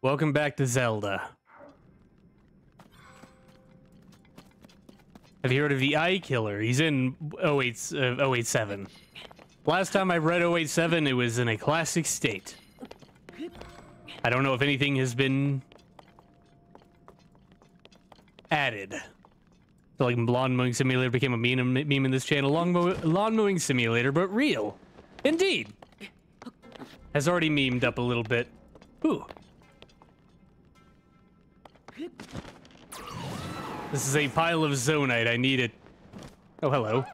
Welcome back to Zelda. Have you heard of the Eye Killer? He's in 08, uh, 087. Last time I read 087, it was in a classic state. I don't know if anything has been added. So like lawn mowing simulator became a meme, meme in this channel. Lawn, mow lawn mowing simulator, but real. Indeed. Has already memed up a little bit. Ooh. This is a pile of zonaite. I need it. Oh, hello.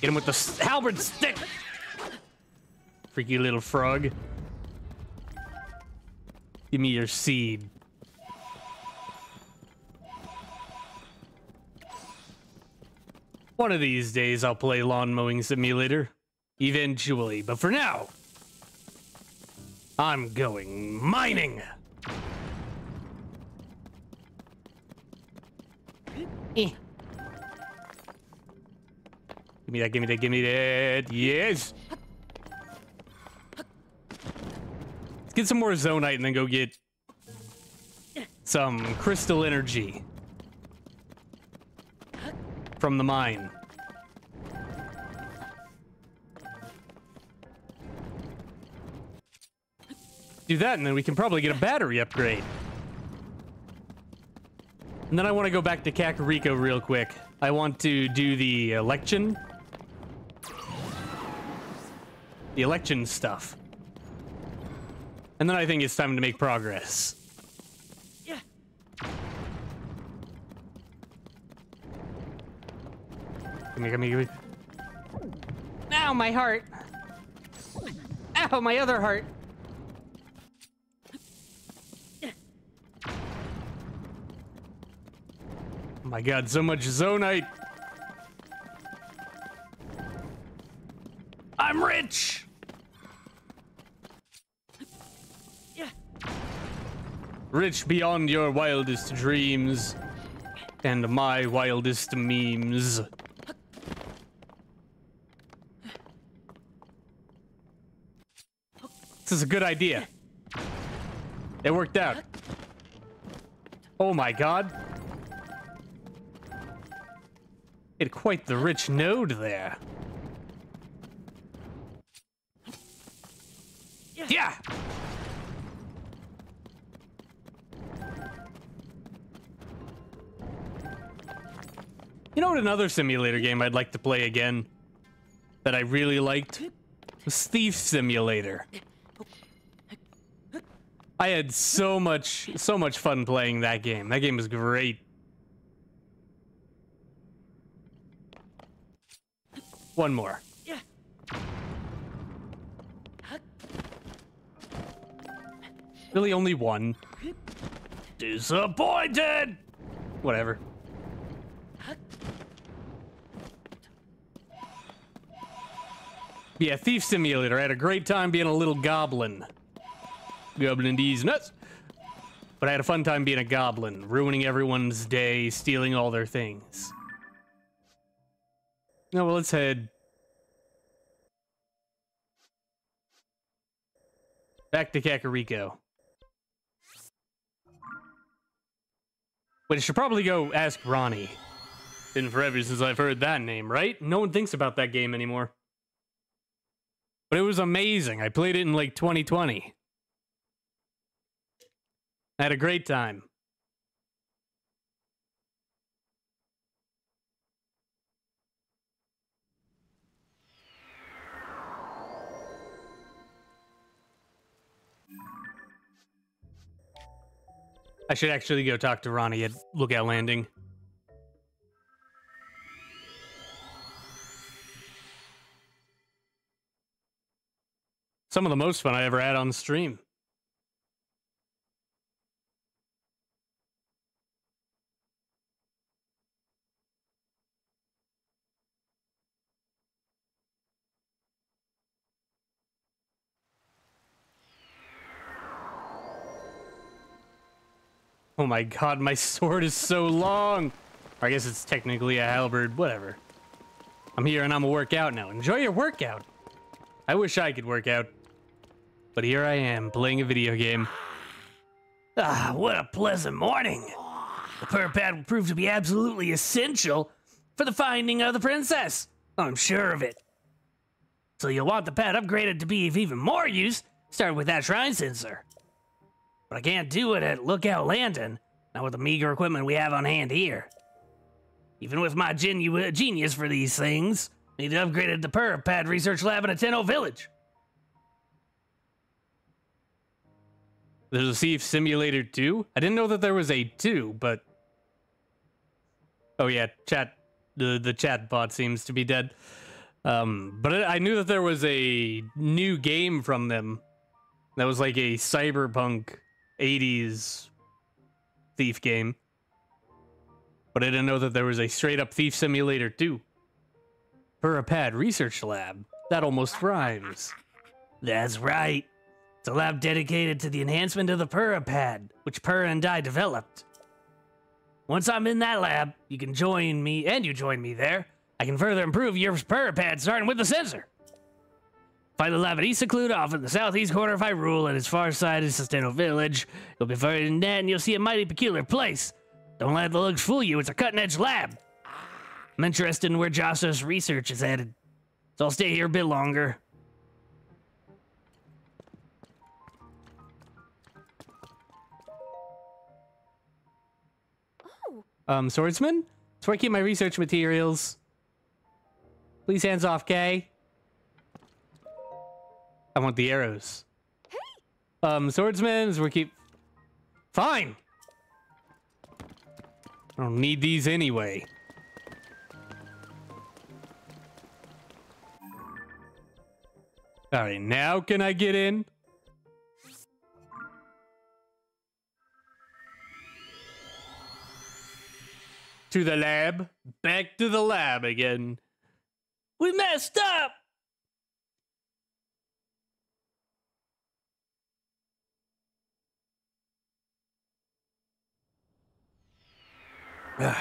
Get him with the halberd stick! Freaky little frog. Give me your seed. One of these days I'll play Lawn Mowing Simulator. Eventually, but for now, I'm going mining! Eh. Give me that, give me that, give me that. Yes! Let's get some more zonaite and then go get some crystal energy from the mine. Do that and then we can probably get a battery upgrade. And then I want to go back to Kakariko real quick. I want to do the election. The election stuff. And then I think it's time to make progress. Yeah. Come here, come here, come here. Ow, my heart. Ow, my other heart. My god, so much zonaite. I'm rich. Rich beyond your wildest dreams and my wildest memes. This is a good idea. It worked out. Oh my god. Had quite the rich node there. Yeah! You know what another simulator game I'd like to play again? That I really liked? Was Thief Simulator. I had so much, so much fun playing that game. That game was great. One more. Really only one. Disappointed! Whatever. Yeah, Thief Simulator. I had a great time being a little goblin. Goblin these nuts. But I had a fun time being a goblin, ruining everyone's day, stealing all their things. No, well, let's head back to Kakariko. Wait, I should probably go ask Ronnie. Been forever since I've heard that name, right? No one thinks about that game anymore. But it was amazing. I played it in like 2020. I had a great time. I should actually go talk to Robbie at Lookout Landing. Some of the most fun I ever had on the stream. Oh my god, my sword is so long. I guess it's technically a halberd, whatever. I'm here and I'm a workout now. Enjoy your workout. I wish I could work out. But here I am, playing a video game. Ah, what a pleasant morning. The Purah pad will prove to be absolutely essential for the finding of the princess. I'm sure of it. So you'll want the pad upgraded to be of even more use, starting with that shrine sensor. But I can't do it at Lookout Landing, not with the meager equipment we have on hand here. Even with my genu- genius for these things, I need to upgrade it to Purah Pad Research Lab in Hateno Village. There's a Thief Simulator 2? I didn't know that there was a 2, but... Oh yeah, chat... The, the chat bot seems to be dead. Um, but I knew that there was a new game from them. That was like a cyberpunk 80s thief game. But I didn't know that there was a straight up Thief Simulator 2. For a pad research lab. That almost rhymes. That's right. It's a lab dedicated to the enhancement of the Purah pad, which Purah and I developed. Once I'm in that lab, you can join me, and you join me there. I can further improve your Purah pad, starting with the sensor. Find the lab at Isaklut off in the southeast corner of Hyrule, and its far side is Susteno Village. You'll be further than that, and you'll see a mighty peculiar place. Don't let the looks fool you, it's a cutting edge lab. I'm interested in where Josha's research is headed, so I'll stay here a bit longer. Um, swordsman? That's where I keep my research materials. Please hands off, Kay. I want the arrows. Um, swordsman is where keep... Fine! I don't need these anyway. Alright, now can I get in? To the lab. Back to the lab again. We messed up!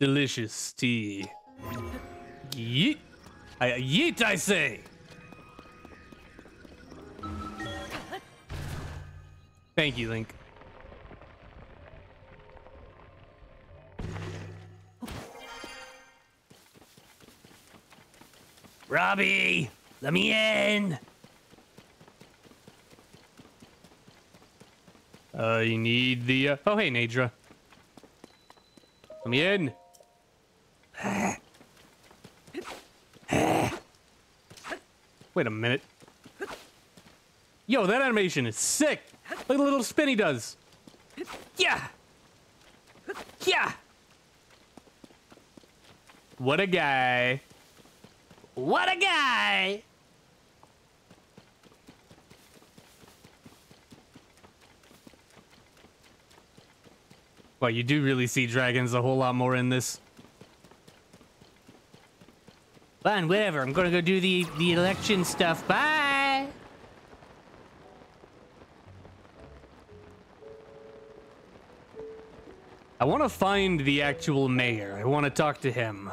Delicious tea. Yeet. I, yeet, I say. Thank you, Link. Robbie, let me in. I need the. Uh... Oh, hey, Naydra. Let me in. Wait a minute. Yo, that animation is sick. Look at the little spin he does. Yeah. Yeah. What a guy. What a guy. Well, you do really see dragons a whole lot more in this. Fine, whatever. I'm gonna go do the, the election stuff. Bye. I want to find the actual mayor. I want to talk to him.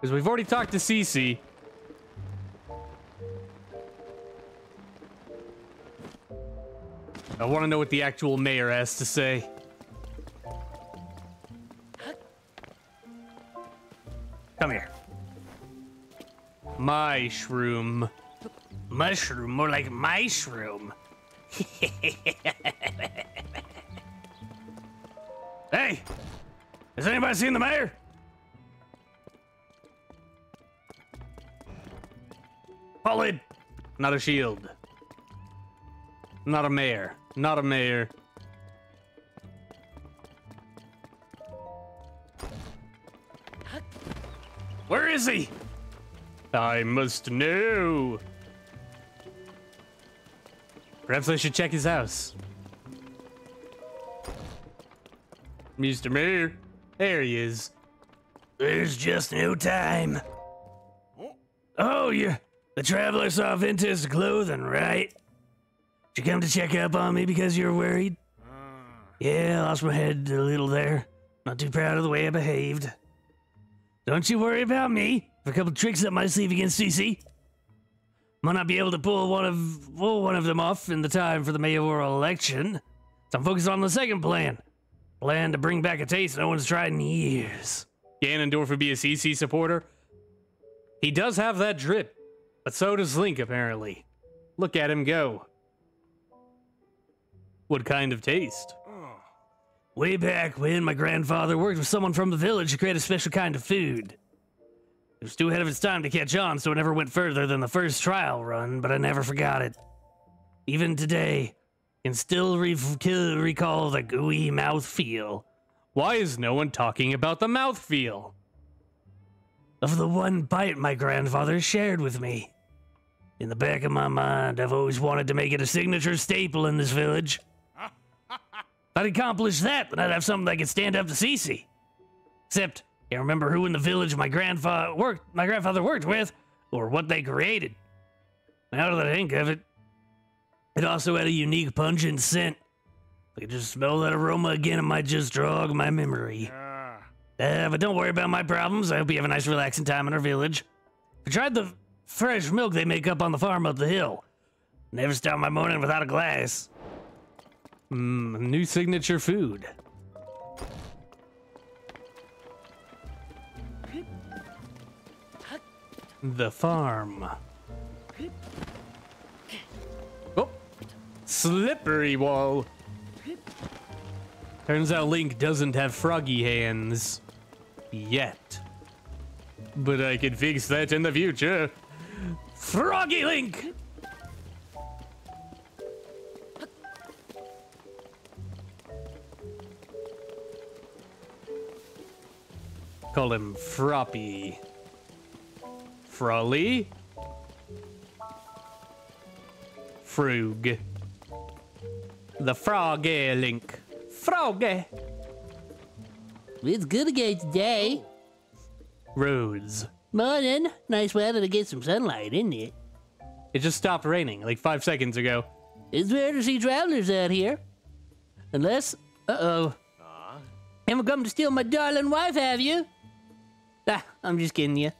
Because we've already talked to Cece. I want to know what the actual mayor has to say. Come here. My shroom. Mushroom, more like mushroom. hey, has anybody seen the mayor? Solid. Not a shield. Not a mayor. Not a mayor. Where is he? I must know. Perhaps I should check his house. Mr. Mayor. There he is. There's just no time. Oh, you the traveler saw Ventus clothing, right? Did you come to check up on me because you're worried? Yeah, I lost my head a little there. Not too proud of the way I behaved. Don't you worry about me. For a couple tricks up my sleeve against Cece. Might not be able to pull one of pull one of them off in the time for the mayoral election. So I'm focused on the second plan. Plan to bring back a taste no one's tried in years. Ganondorf would be a Cece supporter. He does have that drip, but so does Link, apparently. Look at him go. What kind of taste? Way back when my grandfather worked with someone from the village to create a special kind of food. It was too ahead of its time to catch on, so it never went further than the first trial run, but I never forgot it. Even today, I can still re- recall the gooey mouth feel Why is no one talking about the mouthfeel? of the one bite my grandfather shared with me. In the back of my mind, I've always wanted to make it a signature staple in this village. If I'd accomplish that, then I'd have something that could stand up to Cece. Except, can't remember who in the village my grandfather worked. My grandfather worked with, or what they created. Now that I think of it, it also had a unique pungent scent. I could just smell that aroma again, it might just jog my memory. Uh, but don't worry about my problems. I hope you have a nice, relaxing time in our village. I tried the fresh milk they make up on the farm up the hill. Never start my morning without a glass. Mmm, new signature food. The farm. Oh, slippery wall. Turns out Link doesn't have froggy hands. Yet. But I can fix that in the future. Froggy Link! Call him Froppy. Frolly? Frug. The Froggy Link. Froggy. It's good again today. Roads. Morning. Nice weather to get some sunlight, isn't it? It just stopped raining like five seconds ago. It's rare to see travelers out here. Unless, uh-oh. Haven't come to steal my darling wife, have you? Ah, I'm just kidding you.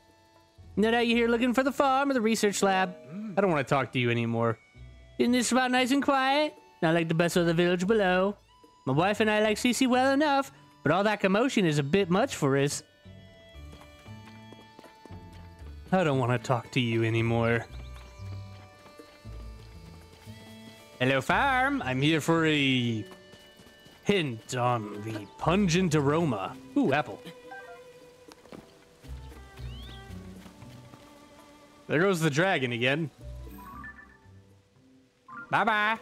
No doubt you're here looking for the farm or the research lab. I don't want to talk to you anymore. Isn't this spot nice and quiet? Not like the best of the village below. My wife and I like Cece well enough, but all that commotion is a bit much for us. I don't want to talk to you anymore. Hello, farm. I'm here for a hint on the pungent aroma. Ooh, apple. There goes the dragon again. Bye bye.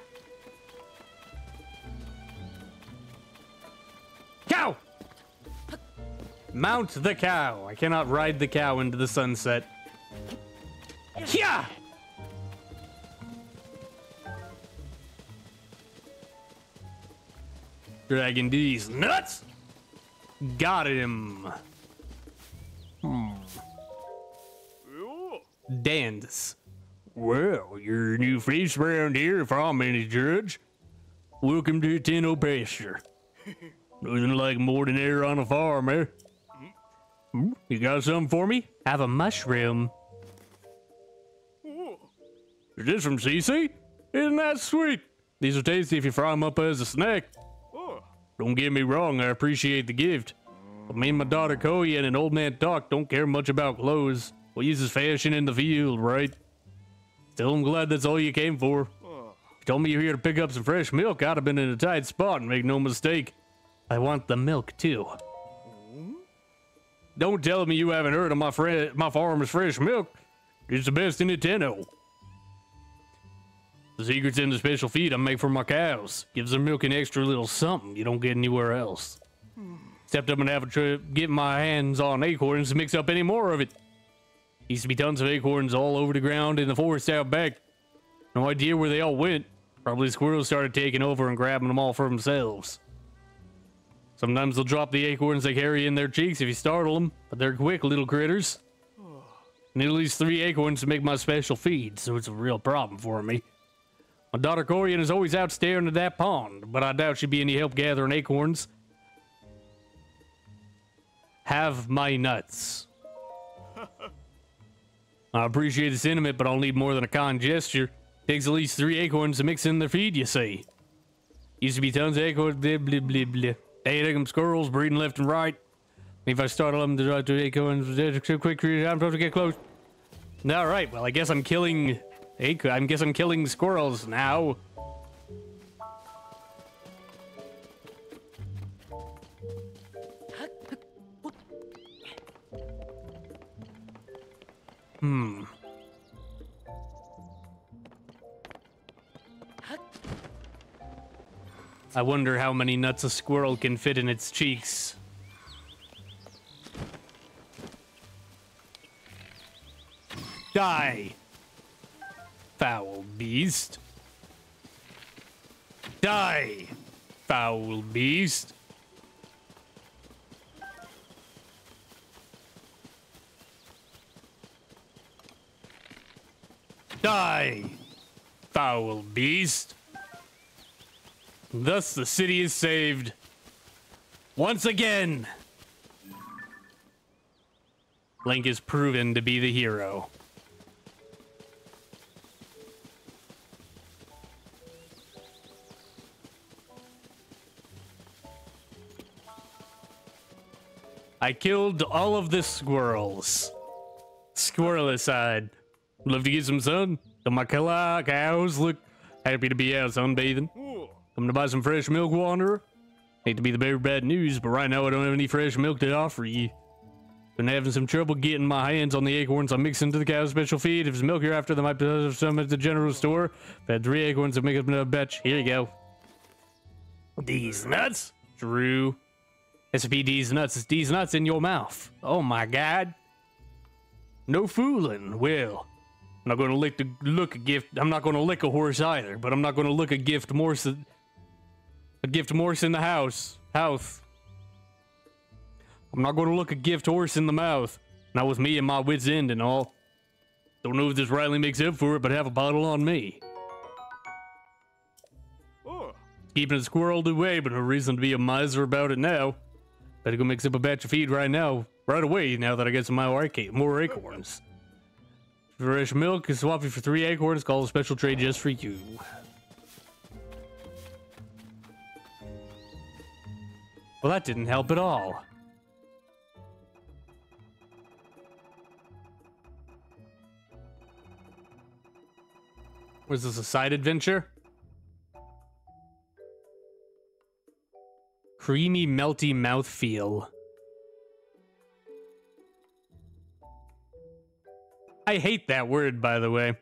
Cow! Mount the cow. I cannot ride the cow into the sunset. Yeah! Dragging these nuts. Got him. Dance. Well, you're a new face around here if I'm any judge. Welcome to Hateno Pasture. Nothing like more than air on a farm, eh? Hmm? You got something for me? Have a mushroom. Is this from Cece? Isn't that sweet? These are tasty if you fry them up as a snack. Don't get me wrong, I appreciate the gift. But me and my daughter Koya and an old man Doc don't care much about clothes. We use fashion in the field, right? Still, I'm glad that's all you came for. You told me you're here to pick up some fresh milk, I'd have been in a tight spot, and make no mistake. I want the milk too. Don't tell me you haven't heard of my friend, my farmer's fresh milk. It's the best in Nintendo. The secret's in the special feed I make for my cows. Gives their milk an extra little something you don't get anywhere else. Except I'm gonna have to get my hands on acorns to mix up any more of it. Used to be tons of acorns all over the ground in the forest out back. No idea where they all went. Probably squirrels started taking over and grabbing them all for themselves. Sometimes they'll drop the acorns they carry in their cheeks if you startle them, but they're quick little critters. Need at least three acorns to make my special feed, so it's a real problem for me. My daughter Corian is always out staring at that pond, but I doubt she'd be any help gathering acorns. Have my nuts. I appreciate the sentiment, but I'll need more than a kind gesture. Takes at least three acorns to mix in their feed, you see. Used to be tons of acorns, blah, blah, blah, blah. Of them squirrels breeding left and right. If I startle them to right to acorns, too quick, I'm supposed to get close. All right, well, I guess I'm killing ac- I guess I'm killing squirrels now. Hmm. I wonder how many nuts a squirrel can fit in its cheeks. Die, foul beast. Die, foul beast. Die, foul beast. Thus the city is saved. Once again. Link is proven to be the hero. I killed all of the squirrels. Squirrel Squirrelicide. Love to get some sun. So my cow- cows look happy to be out sunbathing. Coming to buy some fresh milk, Wanderer. Hate to be the bearer of bad news, but right now I don't have any fresh milk to offer you. Been having some trouble getting my hands on the acorns I'm mixing to the cow's special feed. If it's milk you're after, there might be some at the general store. I've had three acorns to make up a batch. Here you go. These nuts? Drew. SP D's nuts. It's D's nuts in your mouth. Oh my god. No fooling. Well, I'm not gonna lick the look a gift. I'm not gonna lick a horse either, but I'm not gonna look a gift Morse. A gift Morse in the house. House. I'm not gonna look a gift horse in the mouth. Not with me and my wits end and all. Don't know if this Riley makes up for it, but have a bottle on me. Keeping it squirreled away, but no reason to be a miser about it now. Better go mix up a batch of feed right now, right away, now that I get some more acorns. Fresh milk is you for three acorns, call a special trade just for you. Well, that didn't help at all. Was this a side adventure? Creamy, melty mouthfeel. I hate that word, by the way.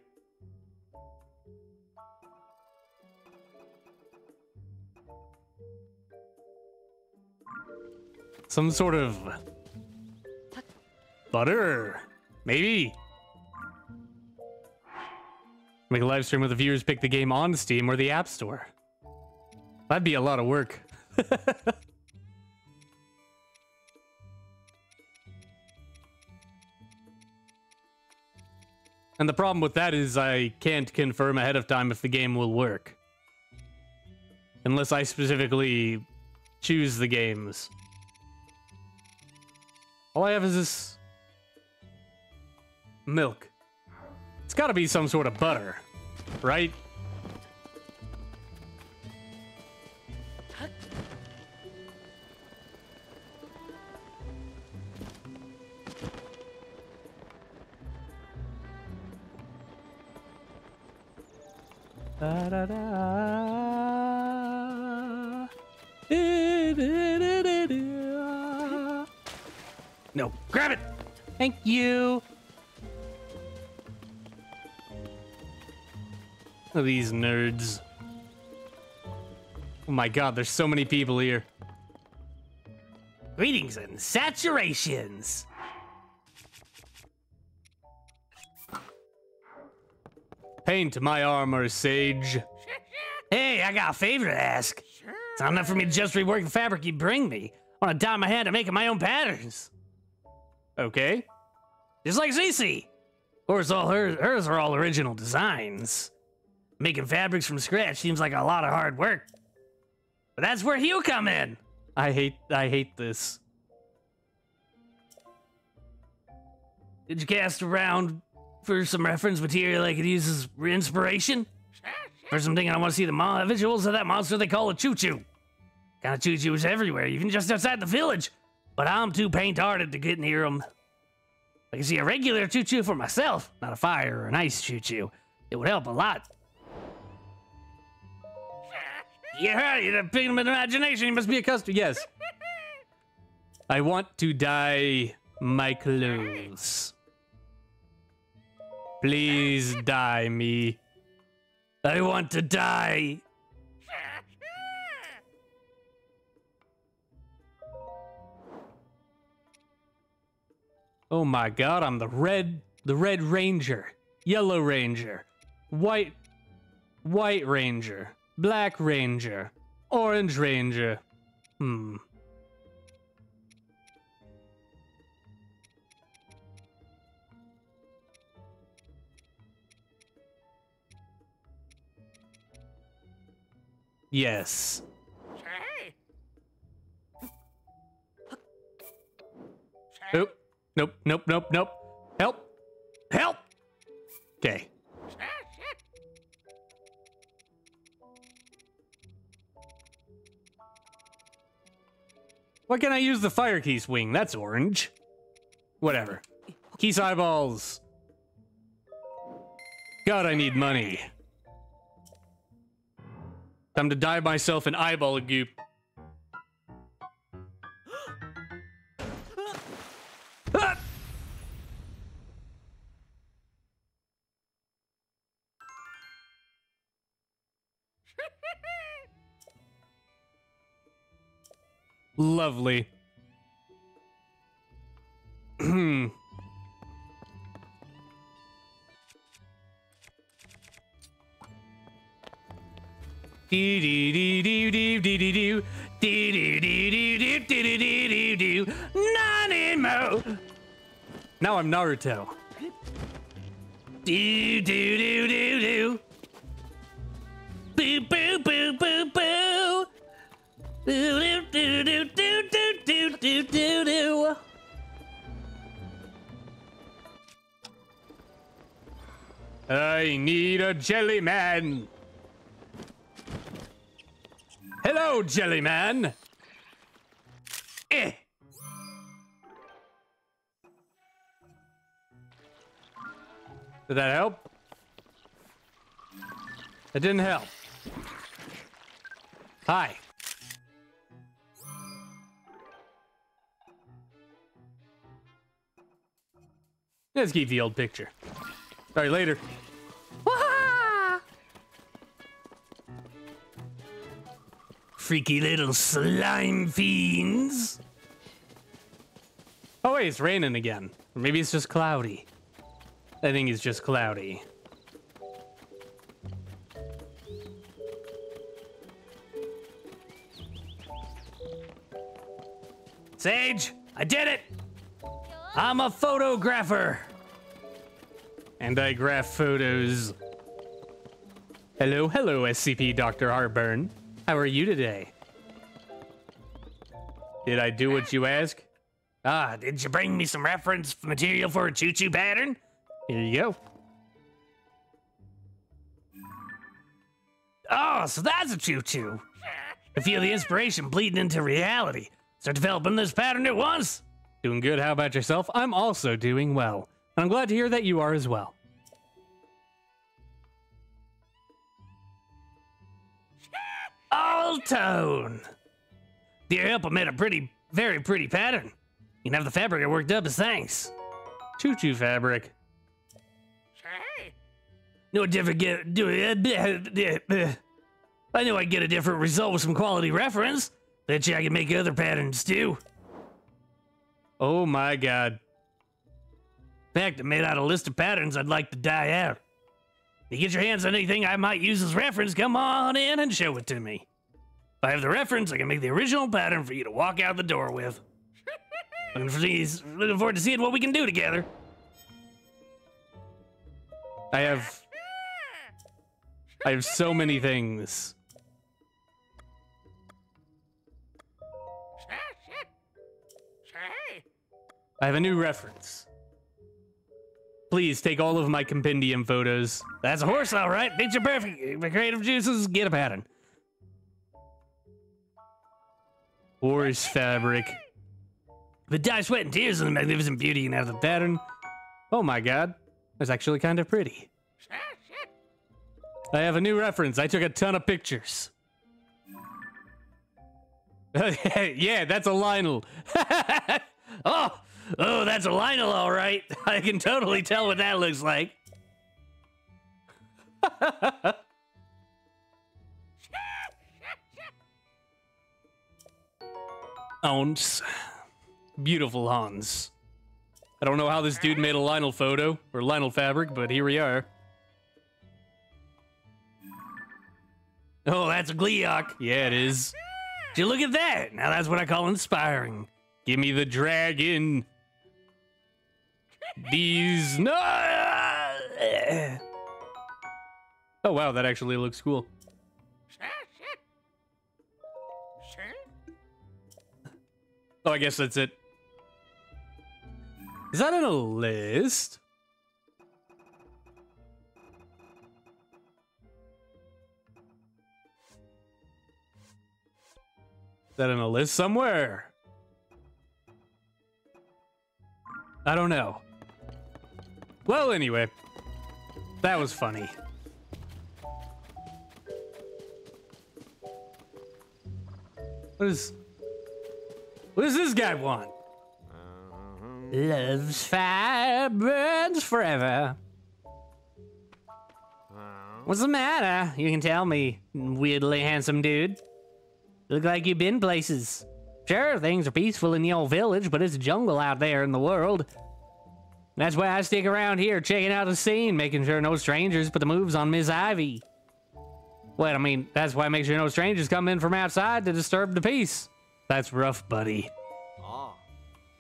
Some sort of butter, maybe. Make a live stream with the viewers pick the game on Steam or the App Store. That'd be a lot of work. and the problem with that is I can't confirm ahead of time if the game will work. Unless I specifically choose the games. All I have is this milk. It's gotta be some sort of butter, right? Da, da, da. Da, da, da, da. No, grab it! Thank you! These nerds. Oh my god, there's so many people here. Greetings and saturations. Paint my armor, Sayge. Hey, I got a favor to ask. Sure. It's not enough for me to just rework the fabric you bring me. I want to dye my hand to making my own patterns. Okay. Just like Cece. Of course, all her, hers are all original designs. Making fabrics from scratch seems like a lot of hard work. But that's where you come in. I hate I hate this. Did you cast around for some reference material I could use as inspiration? For I'm I want to see the visuals of that monster they call a Chuchu. Kind of choo choos everywhere, even just outside the village. But I'm too paint hearted to get near them. I can see a regular Chuchu for myself, not a fire or an ice Chuchu. It would help a lot. Yeah, you're a pigment of imagination. You must be Be a custard, yes. I want to dye my clothes. Please die me. I want to die. Oh my god, I'm the red the red ranger, yellow ranger, white white ranger, black ranger, orange ranger. Hmm. Yes. Nope. Nope. Nope. Nope. Nope. Help. Help. Okay. Why can't I use the fire key swing? That's orange. Whatever. Keys eyeballs. God, I need money. Time to dye myself an eyeball goop. Ah! Lovely. Nani mo. Now I'm Naruto. Do do do do do. Boo boo boo boo boo. Do do do do do do do do do. I need a jelly man. Hello, Jellyman! Eh. Did that help? It didn't help. Hi. Let's keep the old picture. Sorry, later. Freaky little slime fiends. Oh wait, it's raining again. Or maybe it's just cloudy. I think it's just cloudy. Sayge, I did it. I'm a photographer. And I graph photos. Hello, hello, SCP Dr. Harburn. How are you today? Did I do what you ask? Ah, did you bring me some reference material for a Chuchu pattern? Here you go. Oh, so that's a Chuchu. I feel the inspiration bleeding into reality. Start developing this pattern at once. Doing good. How about yourself? I'm also doing well. And I'm glad to hear that you are as well. All tone. With your help, I made a pretty, very pretty pattern. You can have the fabric I worked up as thanks. Chuchu fabric. Hey. No different get do it. I knew I'd get a different result with some quality reference. Bet you I can make other patterns too. Oh my god. In fact, I made out a list of patterns I'd like to die out. If you get your hands on anything I might use as reference, come on in and show it to me. If I have the reference, I can make the original pattern for you to walk out the door with. looking, for these, looking forward to seeing what we can do together. I have. I have so many things. I have a new reference. Please take all of my compendium photos. That's a horse, all right. Picture perfect. The creative juices, get a pattern. Horse fabric. The dye, sweat, and tears in the magnificent beauty and out of the pattern. Oh my god. That's actually kind of pretty. I have a new reference. I took a ton of pictures. yeah, that's a Lynel. Oh, oh, that's a Lynel, all right. I can totally tell what that looks like. Hans. Beautiful Hans. I don't know how this dude made a Lynel photo or Lynel fabric, but here we are. Oh, that's a Gleeok. Yeah, it is. Did you look at that? Now that's what I call inspiring. Give me the dragon. These no. Oh wow, that actually looks cool. Oh, I guess that's it. Is that in a list? Is that in a list somewhere? I don't know. Well, anyway, that was funny. What is. What does this guy want? Love's fire burns forever. What's the matter? You can tell me, weirdly handsome dude. Look like you've been places. Sure, things are peaceful in the old village, but it's a jungle out there in the world. That's why I stick around here checking out the scene, making sure no strangers put the moves on Miss Ivy. Well, I mean, that's why I make sure no strangers come in from outside to disturb the peace. That's rough, buddy.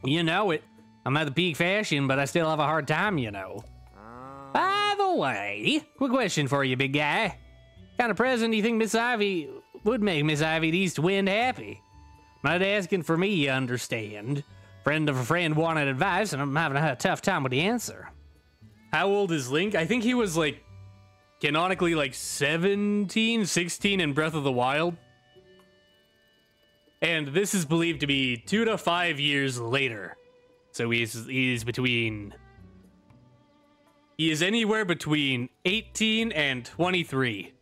You know it. I'm at the peak fashion, but I still have a hard time, you know. Um. By the way, quick question for you, big guy. kind of present do you think Miss Ivy would make Miss Ivy the East Wind happy? Not asking for me, you understand. Friend of a friend wanted advice, and I'm having a tough time with the answer. How old is Link? I think he was like canonically like 17, 16 in Breath of the Wild. And this is believed to be two to five years later. So he's he's between he is anywhere between 18 and 23.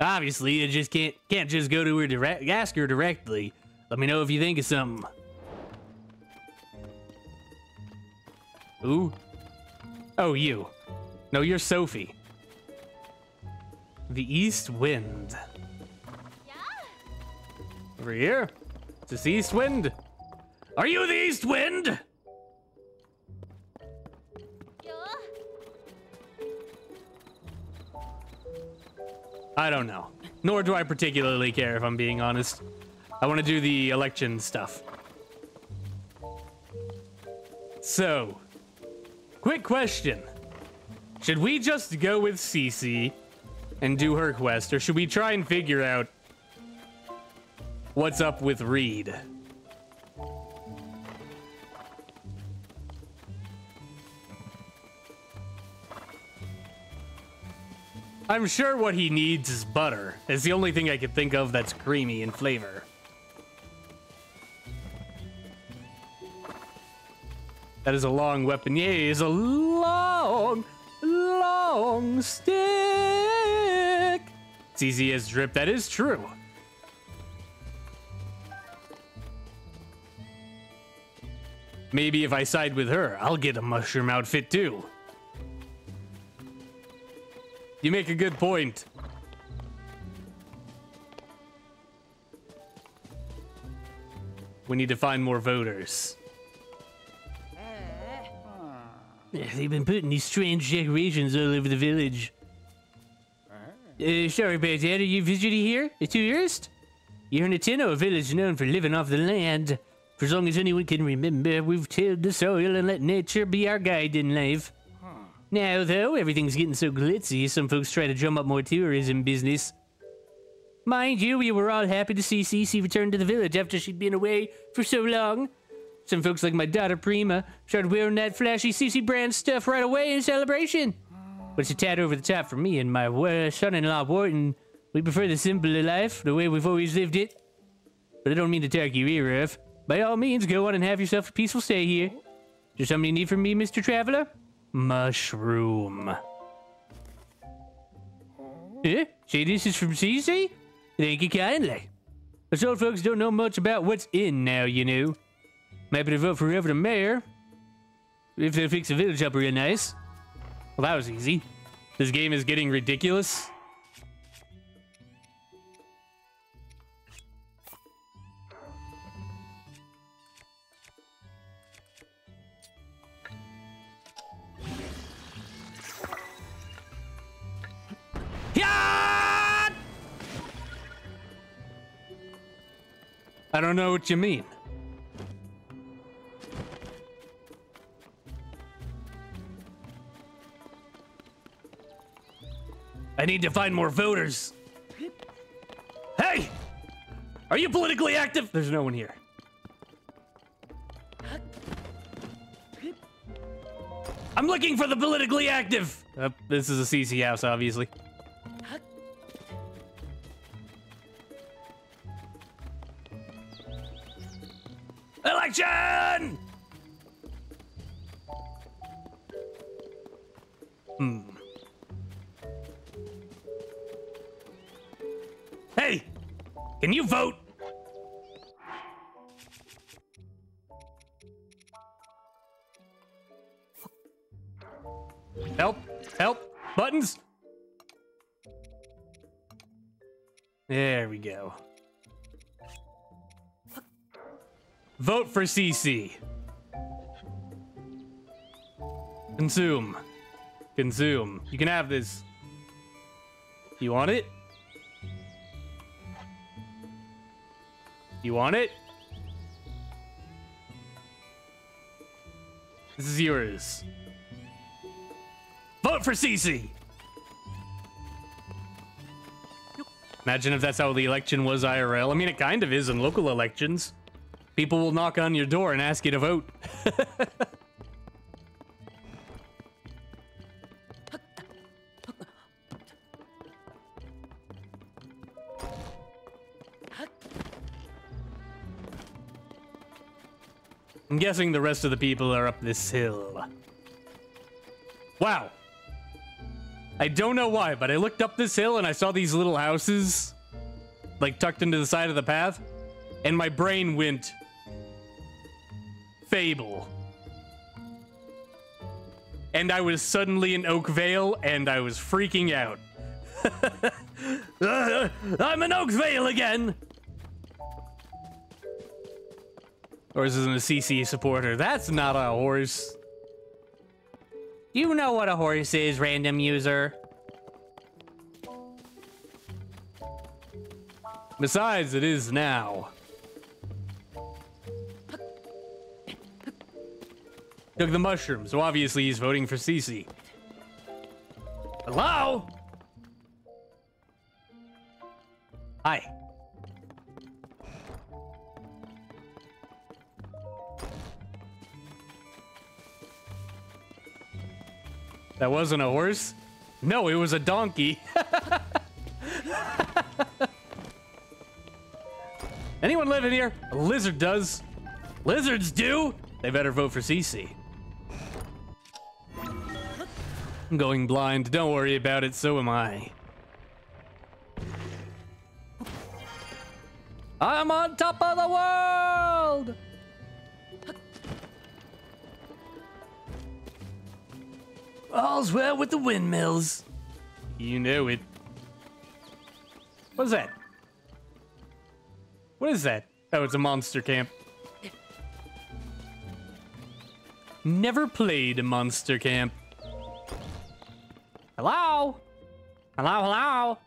Obviously, you just can't can't just go to her direct ask her directly. Let me know if you think of something. Ooh. Oh, you. No, you're Sophie. The East Wind. Over here. It's this East Wind. Are you the East Wind? I don't know. Nor do I particularly care if I'm being honest. I want to do the election stuff. So, quick question. Should we just go with Cece and do her quest, or should we try and figure out what's up with Reede? I'm sure what he needs is butter. It's the only thing I could think of that's creamy in flavor. That is a long weapon. Yay, it is a long, long stick. It's easy as drip. That is true. Maybe if I side with her, I'll get a mushroom outfit too. You make a good point. We need to find more voters. Yeah, They've been putting these strange decorations all over the village. Uh, sorry. Are you visiting here? A tourist? You're in a Hateno village known for living off the land. For as long as anyone can remember, we've tilled the soil and let nature be our guide in life. Now, though, everything's getting so glitzy, some folks try to drum up more tourism business. Mind you, we were all happy to see Cece return to the village after she'd been away for so long. Some folks like my daughter Prima started wearing that flashy Cece brand stuff right away in celebration. But it's a tad over the top for me and my uh, son-in-law Wharton. We prefer the simpler life, the way we've always lived it. But I don't mean to talk your ear off. By all means, go on and have yourself a peaceful stay here. Is there something you need from me, Mr. Traveler? Mushroom. Eh? Say this is from Cece? Thank you kindly. Us old folks don't know much about what's in now, you know. I'm to vote for whoever the mayor. If they fix the village up real nice. Well, that was easy. This game is getting ridiculous. I don't know what you mean. I need to find more voters. Hey! Are you politically active? There's no one here. I'm looking for the politically active. Uh, this is a Cece house, obviously. Election! Hmm. Can you vote? Help! Help! Buttons! There we go. Vote for Cece. Consume. Consume. You can have this. You want it? You want it? This is yours. Vote for Cece! Imagine if that's how the election was IRL. I mean, it kind of is in local elections. People will knock on your door and ask you to vote. I'm guessing the rest of the people are up this hill. Wow. I don't know why, but I looked up this hill and I saw these little houses, like tucked into the side of the path, and my brain went Fable. And I was suddenly in Oakvale and I was freaking out. I'm in Oakvale again! Or is this a Cece supporter? That's not a horse. You know what a horse is, random user. Besides, it is now. Took the mushroom, so obviously he's voting for Cece. Hello? Hi. That wasn't a horse? No, it was a donkey. Anyone live in here? A lizard does. Lizards do? They better vote for Cece. I'm going blind. Don't worry about it. So am I. I'm on top of the world! All's well with the windmills. You know it. What is that? What is that? Oh, it's a monster camp. Never played a monster camp. Hello? Hello, hello?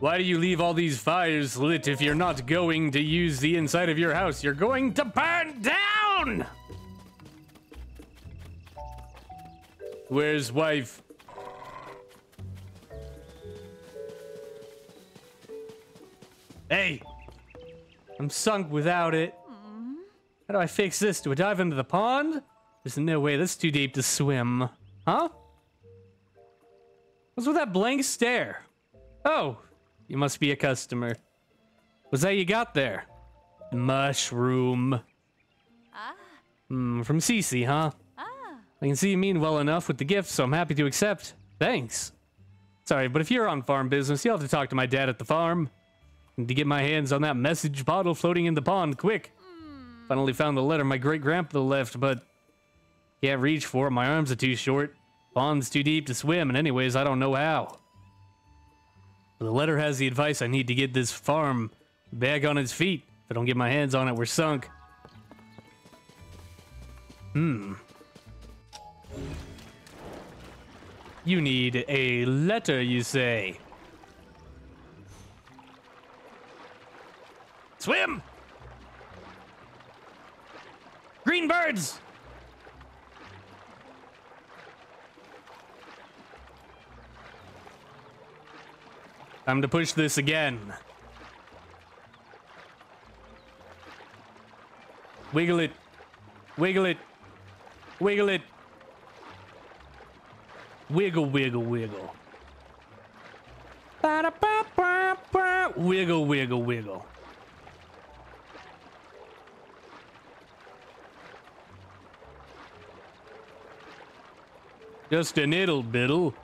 Why do you leave all these fires lit if you're not going to use the inside of your house? You're going to burn down! Where's wife? Hey, I'm sunk without it. How do I fix this? Do I dive into the pond? There's no way. That's too deep to swim. Huh? What's with that blank stare? Oh, you must be a customer. What's that you got there? Mushroom. Ah. Hmm, from Cece, huh? I can see you mean well enough with the gift, so I'm happy to accept. Thanks. Sorry, but if you're on farm business, you'll have to talk to my dad at the farm. To get my hands on that message bottle floating in the pond, quick. Finally found the letter my great grandpa left, but can't reach for it. My arms are too short. Pond's too deep to swim, and anyways, I don't know how. The letter has the advice I need to get this farm back on its feet. If I don't get my hands on it, we're sunk. Hmm. You need a letter, you say? Swim! Green birds! Time to push this again. Wiggle it. Wiggle it. Wiggle it. Wiggle, wiggle, wiggle. Ba-da-ba-ba-ba. Wiggle, wiggle, wiggle. Just a little biddle.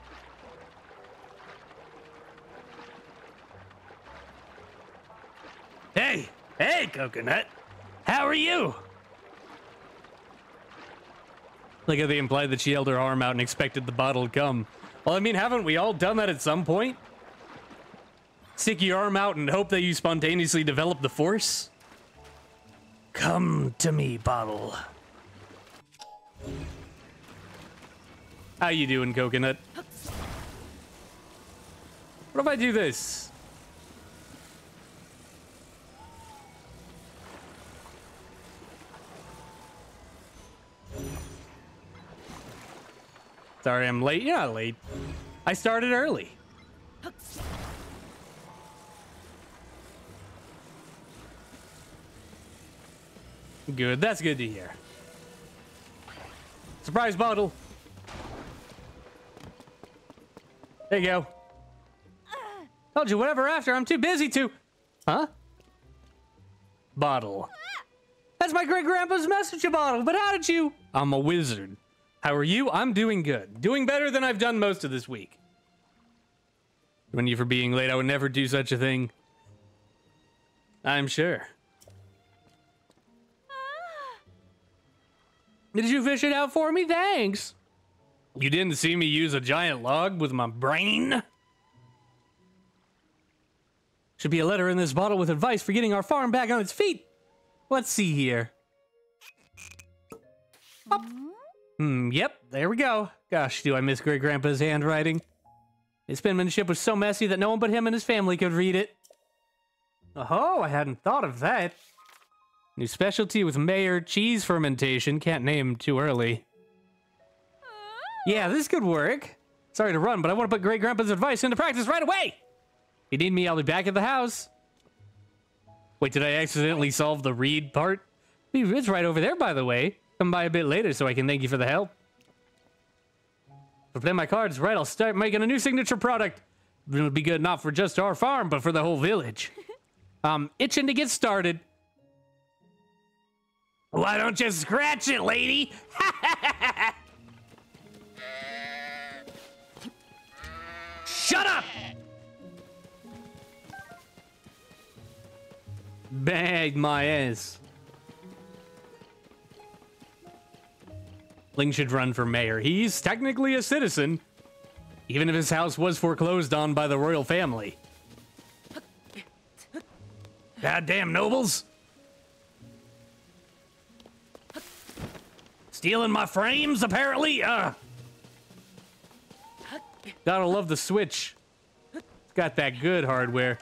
Hey, hey, coconut. How are you? Like how they implied that she held her arm out and expected the bottle to come. Well, I mean, haven't we all done that at some point? Stick your arm out and hope that you spontaneously develop the force? Come to me, bottle. How you doing, coconut? What if I do this? Sorry, I'm late. You're not late. I started early. Good. That's good to hear. Surprise bottle. There you go. Told you whatever after. I'm too busy to. Huh? Bottle. That's my great grandpa's messenger bottle. But how did you? I'm a wizard. How are you? I'm doing good. Doing better than I've done most of this week. When you for being late, I would never do such a thing. I'm sure. Did you fish it out for me? Thanks. You didn't see me use a giant log with my brain? Should be a letter in this bottle with advice for getting our farm back on its feet. Let's see here. Hmm, yep, there we go. Gosh, do I miss Great Grandpa's handwriting. His penmanship was so messy that no one but him and his family could read it. Oh, I hadn't thought of that. New specialty with Mayor cheese fermentation. Can't name too early. Yeah, this could work. Sorry to run, but I want to put Great Grandpa's advice into practice right away. If you need me, I'll be back at the house. Wait, did I accidentally solve the read part? It's right over there, by the way. Come by a bit later so I can thank you for the help. If I play my cards right, I'll start making a new signature product. It'll be good not for just our farm, but for the whole village. I'm itching to get started. Why don't you scratch it, lady? Shut up! Bag my ass. Link should run for mayor. He's technically a citizen, even if his house was foreclosed on by the royal family. Goddamn nobles! Stealing my frames, apparently? Uh. Gotta love the Switch. It's got that good hardware.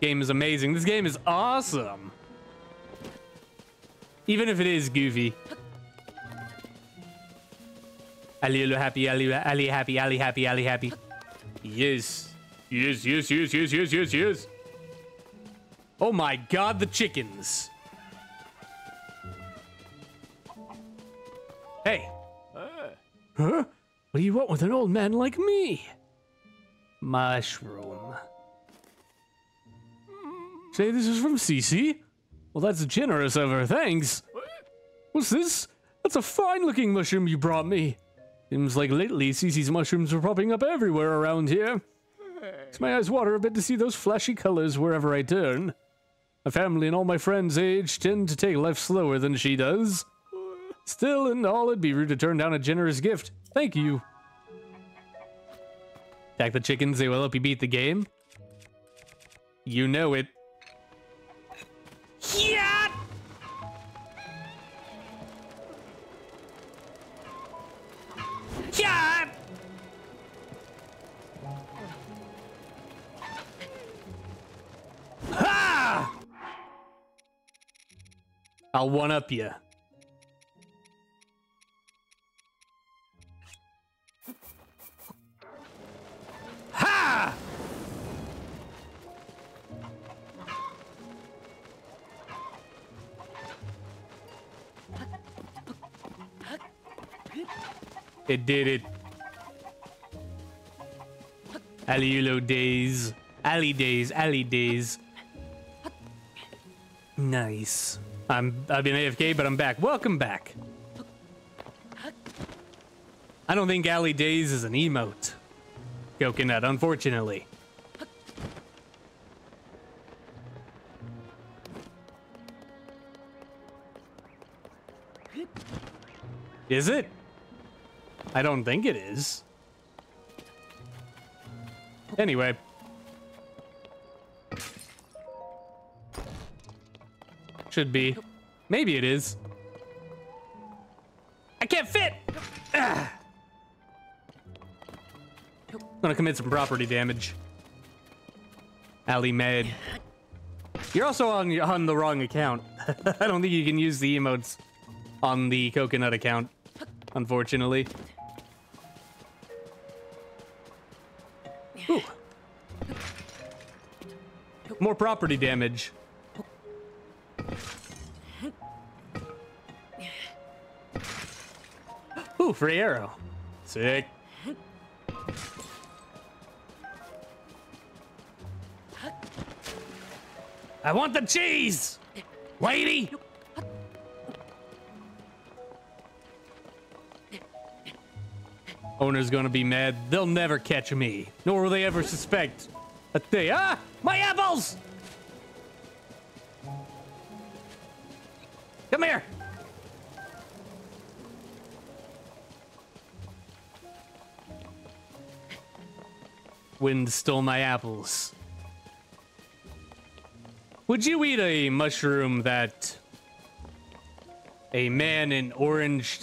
Game is amazing. This game is awesome. Even if it is goofy. Ali happy, Ali Ali happy, Ali happy, Ali happy. Yes. Yes, yes, yes, yes, yes, yes, yes. Oh my god, the chickens. Hey. Huh? What do you want with an old man like me? Mushroom. Say this is from Cece? Well, that's generous of her, thanks. What's this? That's a fine looking mushroom you brought me. Seems like lately Cece's mushrooms are popping up everywhere around here. Makes my eyes water a bit to see those flashy colors wherever I turn. My family and all my friends' age tend to take life slower than she does. Still, in all, it'd be rude to turn down a generous gift. Thank you. Attack the chickens, they will help you beat the game. You know it. Yeah! Yeah! Ha! I'll one up you. Ha! It did it. Aliulo days. Alley days, alley days. Nice. I'm I've been AFK, but I'm back. Welcome back. I don't think Alley Days is an emote. Coconut, unfortunately. Is it? I don't think it is. Anyway. Should be. Maybe it is. I can't fit! Ah. Gonna commit some property damage. Ali Med. You're also on, on the wrong account. I don't think you can use the emotes on the coconut account, unfortunately. Ooh. More property damage. Ooh, free arrow. Sick. I want the cheese! Lady! Owner's gonna be mad. They'll never catch me, nor will they ever suspect a thing. Ah! My apples! Come here! Wind stole my apples. Would you eat a mushroom that a man in orange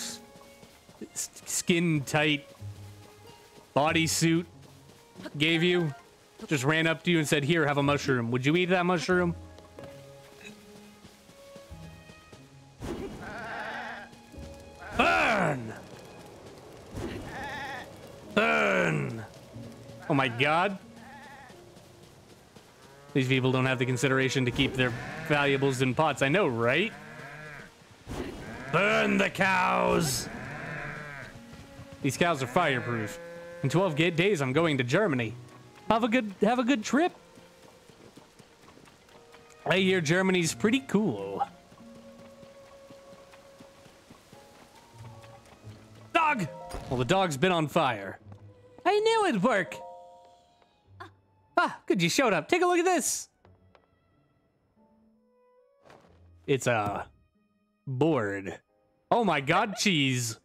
skin tight bodysuit gave you? Just ran up to you and said, Here, have a mushroom. Would you eat that mushroom? Burn! Burn! Oh my god. These people don't have the consideration to keep their valuables in pots. I know, right? Burn the cows! These cows are fireproof. In 12 days, I'm going to Germany. Have a good have a good trip. I hear Germany's pretty cool. Dog! Well, the dog's been on fire. I knew it'd work. Ah, good you showed up. Take a look at this. It's a board. Oh my god, cheese.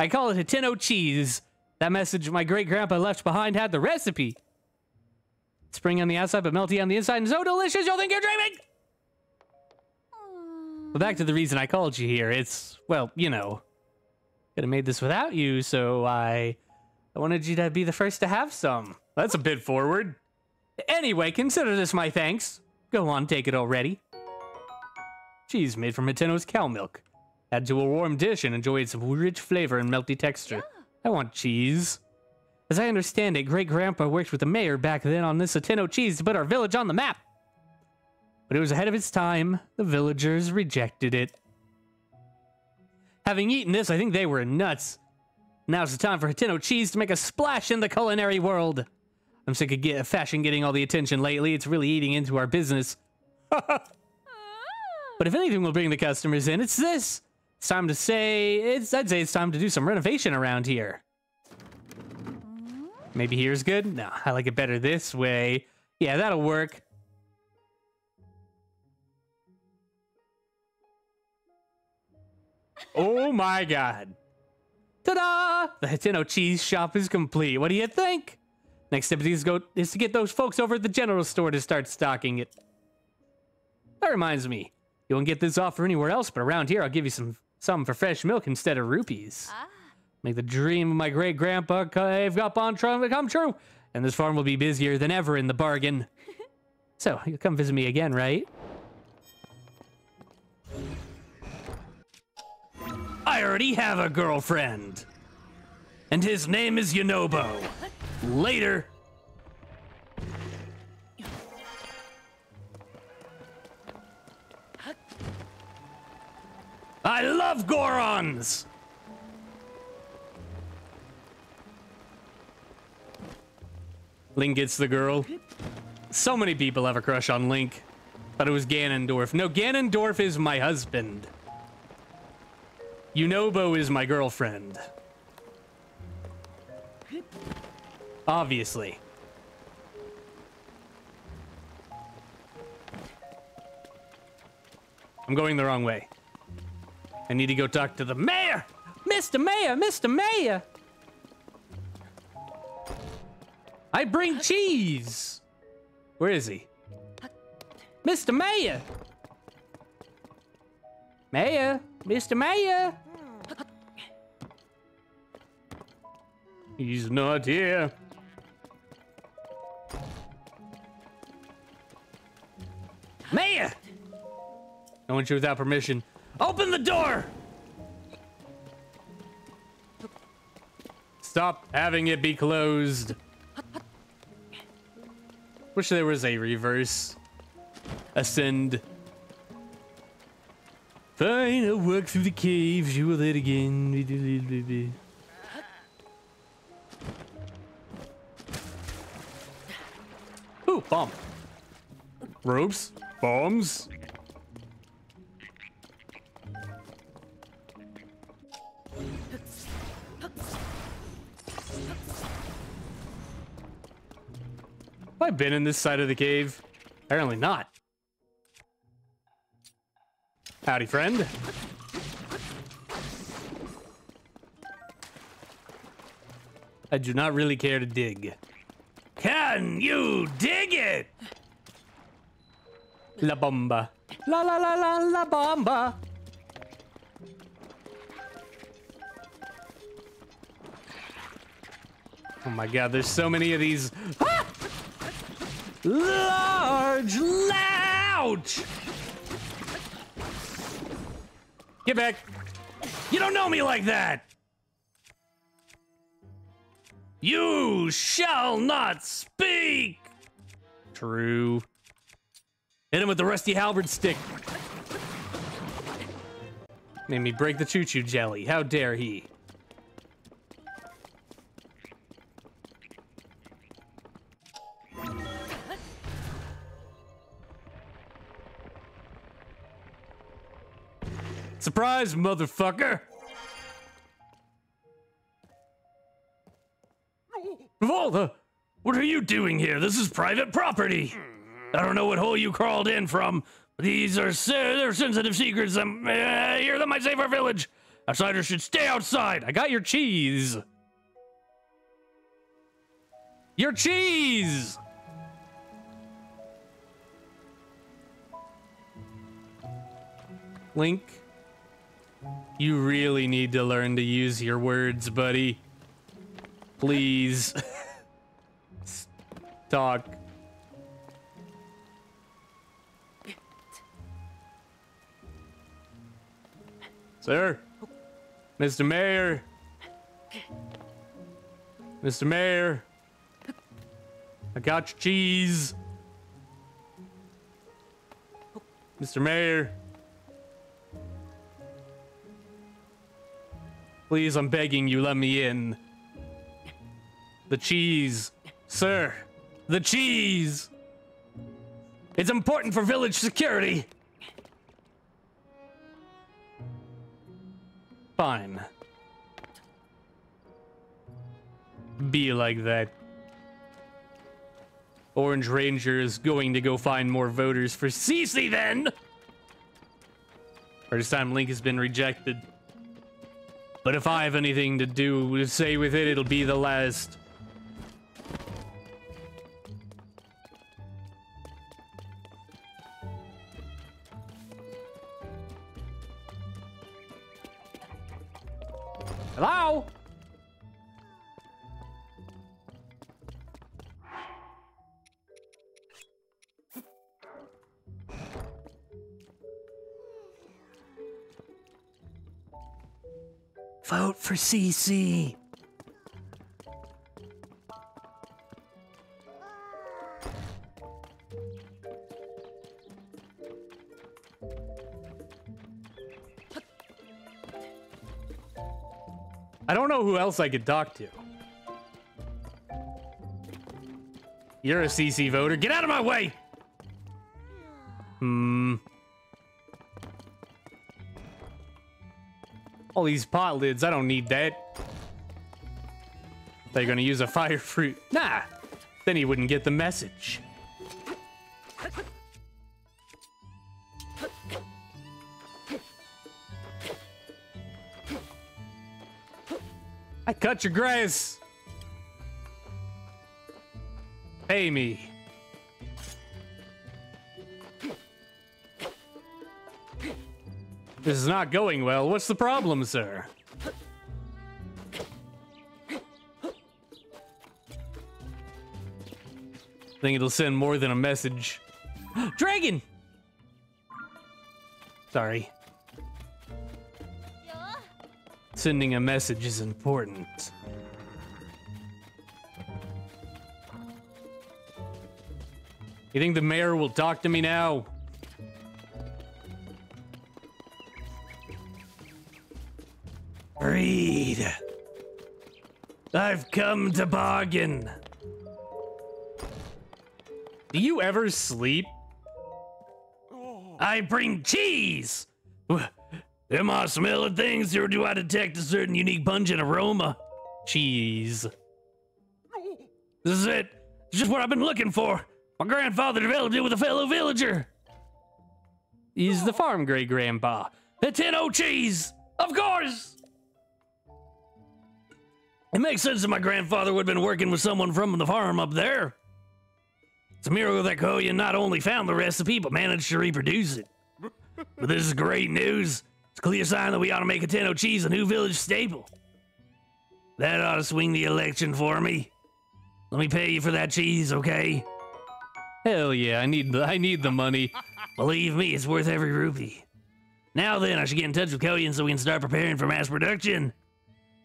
I call it Hateno cheese. That message my great grandpa left behind had the recipe. Spring on the outside, but melty on the inside, and so delicious you'll think you're dreaming. But back to the reason I called you here. It's, well, you know, could have made this without you, so I, I wanted you to be the first to have some. That's a bit forward. Anyway, consider this my thanks. Go on, take it already. Cheese made from Hateno's cow milk. Add to a warm dish and enjoy its rich flavor and melty texture. I want cheese. As I understand it, Great Grandpa worked with the mayor back then on this Hateno cheese to put our village on the map. But it was ahead of its time. The villagers rejected it. Having eaten this, I think they were nuts. Now's the time for Hateno cheese to make a splash in the culinary world. I'm sick of get, fashion getting all the attention lately. It's really eating into our business. but if anything will bring the customers in, it's this. It's time to say, it's, I'd say it's time to do some renovation around here. Maybe here's good? No, I like it better this way. Yeah, that'll work. Oh my god. Ta-da! The Hateno cheese shop is complete. What do you think? Next step is, go, is to get those folks over at the general store to start stocking it. That reminds me. You won't get this offer anywhere else, but around here I'll give you some some for fresh milk instead of rupees. Ah. Make the dream of my great grandpa cave up on Trump come true. And this farm will be busier than ever in the bargain. so, you'll come visit me again, right? I already have a girlfriend. And his name is Yunobo. Later. I love Gorons! Link gets the girl. So many people have a crush on Link. But it was Ganondorf. No, Ganondorf is my husband. Yunobo is my girlfriend. Obviously. I'm going the wrong way. I need to go talk to the mayor! Mr. Mayor! Mr. Mayor! I bring cheese! Where is he? Mr. Mayor! Mayor! Mr. Mayor! He's not here. Mayor! No entry without permission. Open the door! Stop having it be closed. Wish there was a reverse. Ascend. Fine, I'll through the caves. You will it again. Ooh, bomb. Ropes. Bombs. Been in this side of the cave? Apparently not. Howdy, friend. I do not really care to dig. Can you dig it? La bomba. La la la la la bomba. Oh my god, there's so many of these. Ah! Large louch! Get back. You don't know me like that. You shall not speak. True. Hit him with the rusty halberd stick. Made me break the Chuchu jelly. How dare he? Surprise, motherfucker! Volta, what are you doing here? This is private property. I don't know what hole you crawled in from. These are sensitive secrets. Um, uh, here that might save our village. Outsiders should stay outside. I got your cheese. Your cheese. Link, you really need to learn to use your words, buddy. Please. Talk. Sir? Mr. Mayor? Mr. Mayor. I got your cheese. Mr. Mayor. Please, I'm begging you, let me in. The cheese. Sir, the cheese. It's important for village security. Fine. Be like that. Orange Ranger is going to go find more voters for Cece then! First time Link has been rejected. But if I have anything to do to say with it, it'll be the last. Hello? Vote for Cece. I don't know who else I could talk to. You're a Cece voter. Get out of my way! Hmm. All these pot lids, I don't need that. They're gonna use a fire fruit. Nah, then he wouldn't get the message. I cut your grass. Pay me. This is not going well. What's the problem, sir? think it'll send more than a message. Dragon! Sorry. Sending a message is important. You think the mayor will talk to me now? I've come to bargain. Do you ever sleep? I bring cheese. Am I smelling things or do I detect a certain unique pungent aroma? Cheese. This is it. It's just what I've been looking for. My grandfather developed it with a fellow villager. He's the farm great grandpa. The Hateno cheese! Of course! It makes sense that my grandfather would have been working with someone from the farm up there. It's a miracle that Koyin not only found the recipe, but managed to reproduce it. But this is great news. It's a clear sign that we ought to make a Hateno cheese a new village staple. That ought to swing the election for me. Let me pay you for that cheese, okay? Hell yeah, I need the I need the money. Believe me, it's worth every rupee. Now then, I should get in touch with Koyin so we can start preparing for mass production.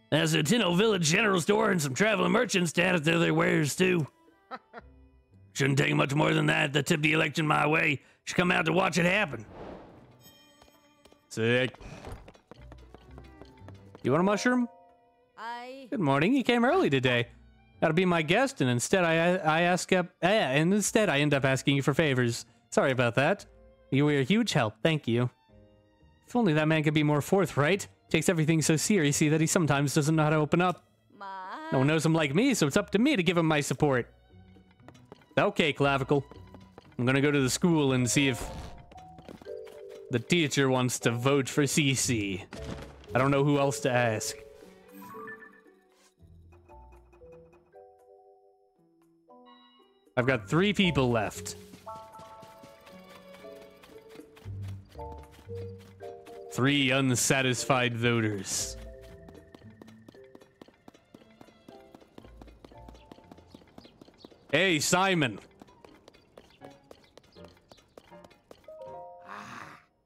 There's Hateno Village general store and some traveling merchants to add it to their wares too. Shouldn't take much more than that to tip the election my way. Should come out to watch it happen. Sick. You want a mushroom? I. Good morning. You came early today. Gotta be my guest, and instead I I ask up. Eh, and instead I end up asking you for favors. Sorry about that. You were a huge help. Thank you. If only that man could be more forthright. Takes everything so seriously that he sometimes doesn't know how to open up. No one knows him like me, so it's up to me to give him my support. Okay, Clavicle. I'm gonna go to the school and see if the teacher wants to vote for Cece. I don't know who else to ask. I've got three people left. Three unsatisfied voters. Hey, Simon.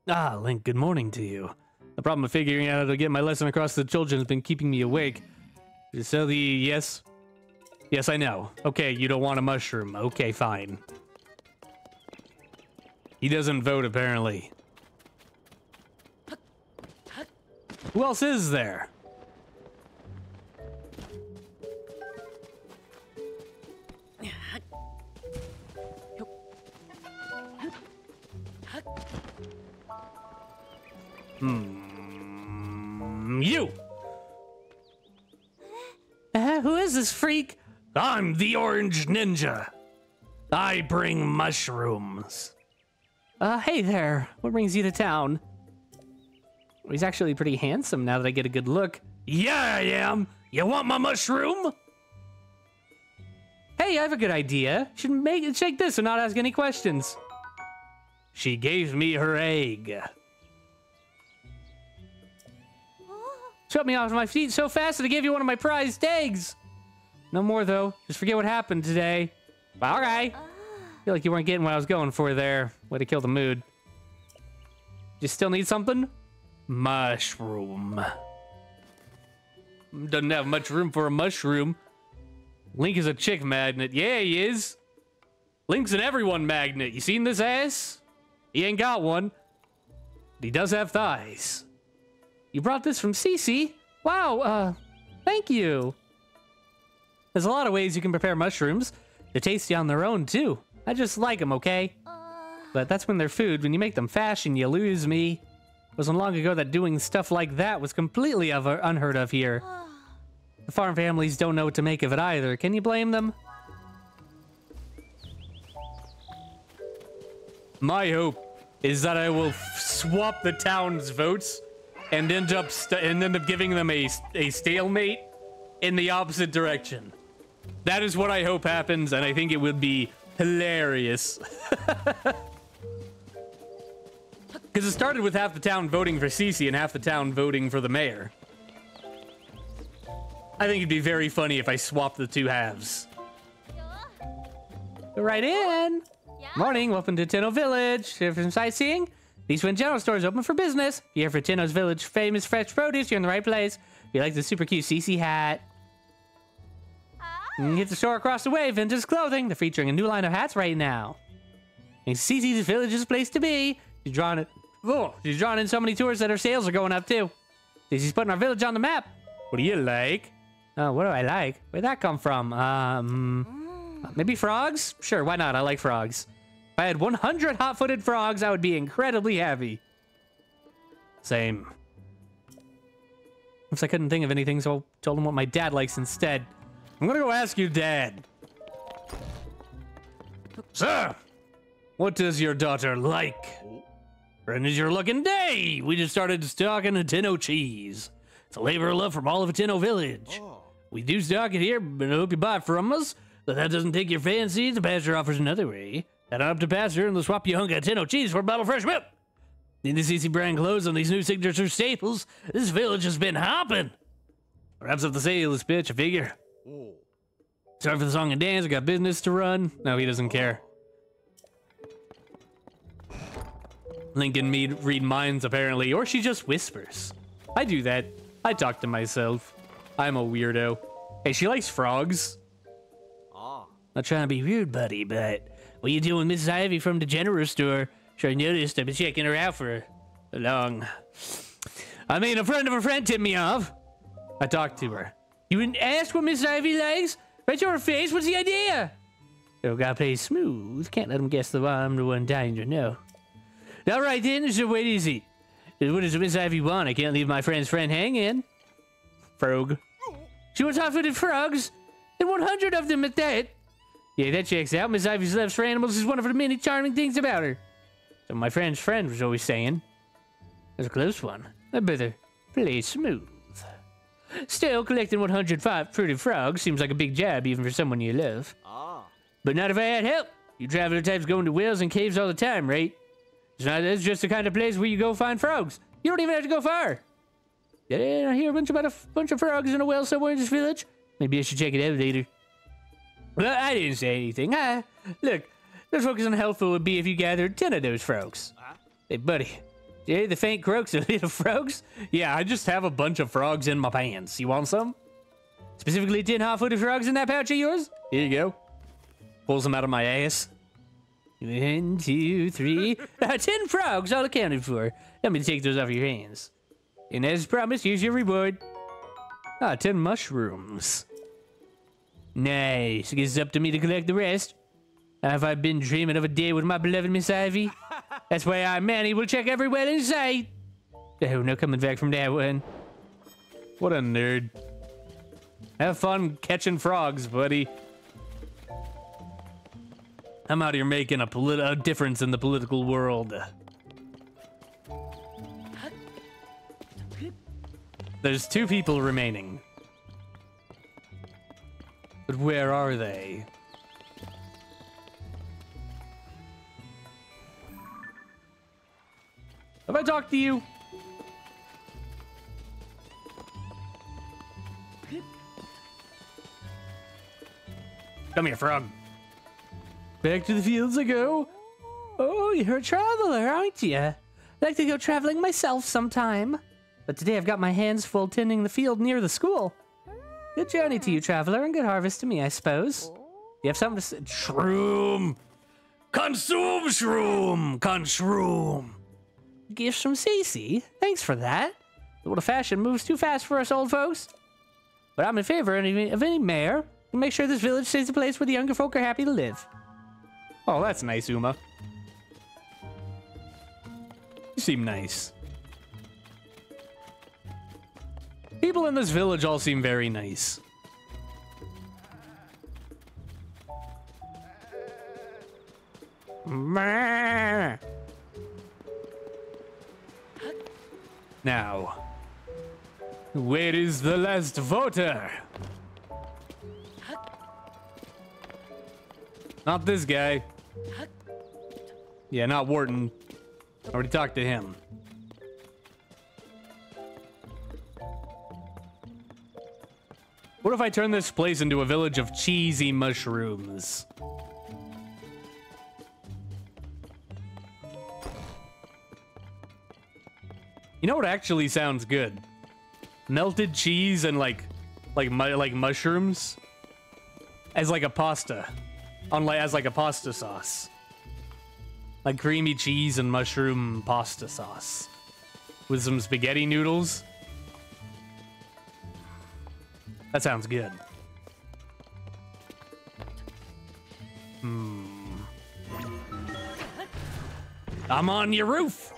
Ah, Link, good morning to you. The problem of figuring out how to get my lesson across to the children has been keeping me awake. So the yes, Yes, I know. Okay, you don't want a mushroom. Okay, fine. He doesn't vote, apparently. Who else is there? Hmm. You! Uh, who is this freak? I'm the Orange Ninja. I bring mushrooms. Uh, hey there. What brings you to town? He's actually pretty handsome now that I get a good look. Yeah, I am. You want my mushroom? Hey, I have a good idea. Should make it shake this and not ask any questions. She gave me her egg. Swept me off my feet so fast that I gave you one of my prized eggs. No more though. Just forget what happened today. All right. Feel like you weren't getting what I was going for there. Way to kill the mood. You still need something? Mushroom. Doesn't have much room for a mushroom. Link is a chick magnet. Yeah, he is. Link's an everyone magnet. You seen this ass? He ain't got one. But he does have thighs. You brought this from Cece? Wow, uh, thank you. There's a lot of ways you can prepare mushrooms. They're tasty on their own, too. I just like them, okay? But that's when they're food. When you make them fashion, you lose me. It wasn't long ago that doing stuff like that was completely unheard of here. The farm families don't know what to make of it either. Can you blame them? My hope is that I will swap the town's votes and end up and end up giving them a, a stalemate in the opposite direction. That is what I hope happens, and I think it would be hilarious. Because it started with half the town voting for Cece and half the town voting for the mayor. I think it'd be very funny if I swapped the two halves. Go right in. Morning, welcome to Hateno Village. Here for some sightseeing? The Eastwind General Store is open for business. If you're here for Hateno's Village famous fresh produce, you're in the right place. If you like the super cute Cece hat, you can hit the store across the way, Vintage Clothing. They're featuring a new line of hats right now. And Cece's Village's place to be. She's drawn it. Oh, she's drawing in so many tours that her sales are going up too. Cece's putting our village on the map. What do you like? Oh, what do I like? Where'd that come from? Um, maybe frogs? Sure, why not? I like frogs. If I had 100 hot-footed frogs, I would be incredibly happy. Same. Oops, I couldn't think of anything, so I told him what my dad likes instead. I'm gonna go ask your dad. Sir, what does your daughter like? Friend is your looking day. We just started stocking a Hateno cheese. It's a labor of love from all of Hateno Village. Oh. We do stock it here, but I hope you buy it from us. But that doesn't take your fancy. The pasture offers another way. Head on up to pasture and they'll swap you a hunk of Hateno cheese for a bottle of fresh milk. Need the Cece brand clothes on these new signature staples. This village has been hopping. Wraps up the sales pitch, I figure. Sorry for the song and dance. I got business to run. No, he doesn't care. Lincoln me read minds apparently, or she just whispers. I do that. I talk to myself. I'm a weirdo. Hey, she likes frogs. Ah. Not trying to be rude, buddy, but what you doing with Mrs. Ivy from the general store? Sure I noticed I've been checking her out for a long. I mean, a friend of a friend tipped me off. I talked to her. You didn't ask what Mrs. Ivy likes? Right to her face, what's the idea? Oh, gotta play smooth. Can't let him guess the I'm the one dying to know. All right then, so what is it? What does Miss Ivy want? I can't leave my friend's friend hanging. Frog. She wants hot-footed frogs, and 100 of them at that. Yeah, that checks out. Miss Ivy's love for animals is one of the many charming things about her. So my friend's friend was always saying. That's a close one. I better play smooth. Still, collecting 105 pretty frogs seems like a big job even for someone you love. Ah. But not if I had help. You traveler types go into wells and caves all the time, right? It's not. It's just the kind of place where you go find frogs. You don't even have to go far. Yeah, I hear a bunch about a bunch of frogs in a well somewhere in this village. Maybe I should check it out later. Well, I didn't say anything. I, look, let's focus on how helpful it would be if you gathered ten of those frogs. Hey, buddy. Yeah, the faint croaks of little frogs? Yeah, I just have a bunch of frogs in my pants. You want some? Specifically 10 half-footed frogs in that pouch of yours? Here you go. Pulls them out of my ass. One, two, three. Uh, 10 frogs all accounted for. Let me take those off your hands. And as promised, here's your reward. Ah, 10 mushrooms. Nice. I guess it's up to me to collect the rest. Have I been dreaming of a day with my beloved Miss Ivy? That's why I, Manny, will check every well in sight. Oh, no coming back from that one. What a nerd. Have fun catching frogs, buddy. I'm out here making a, a difference in the political world. There's two people remaining. But where are they? Have I talked to you? Come here, frog. Back to the fields I go. Oh, you're a traveler, aren't you? I'd like to go traveling myself sometime. But today I've got my hands full tending the field near the school. Good journey to you, traveler, and good harvest to me, I suppose. You have something to say? Shroom! Consume shroom! Conshroom! Gifts from Cece. Thanks for that. The world of fashion moves too fast for us old folks. But I'm in favor of any, of any mayor to make sure this village stays a place where the younger folk are happy to live. Oh, that's nice, Uma. You seem nice. People in this village all seem very nice. Now, where is the last voter? Not this guy. Yeah, not Wharton. I already talked to him. What if I turn this place into a village of cheesy mushrooms? You know what actually sounds good? Melted cheese and like, like, like mushrooms as like a pasta, on like as like a pasta sauce, like creamy cheese and mushroom pasta sauce with some spaghetti noodles. That sounds good. Hmm. I'm on your roof.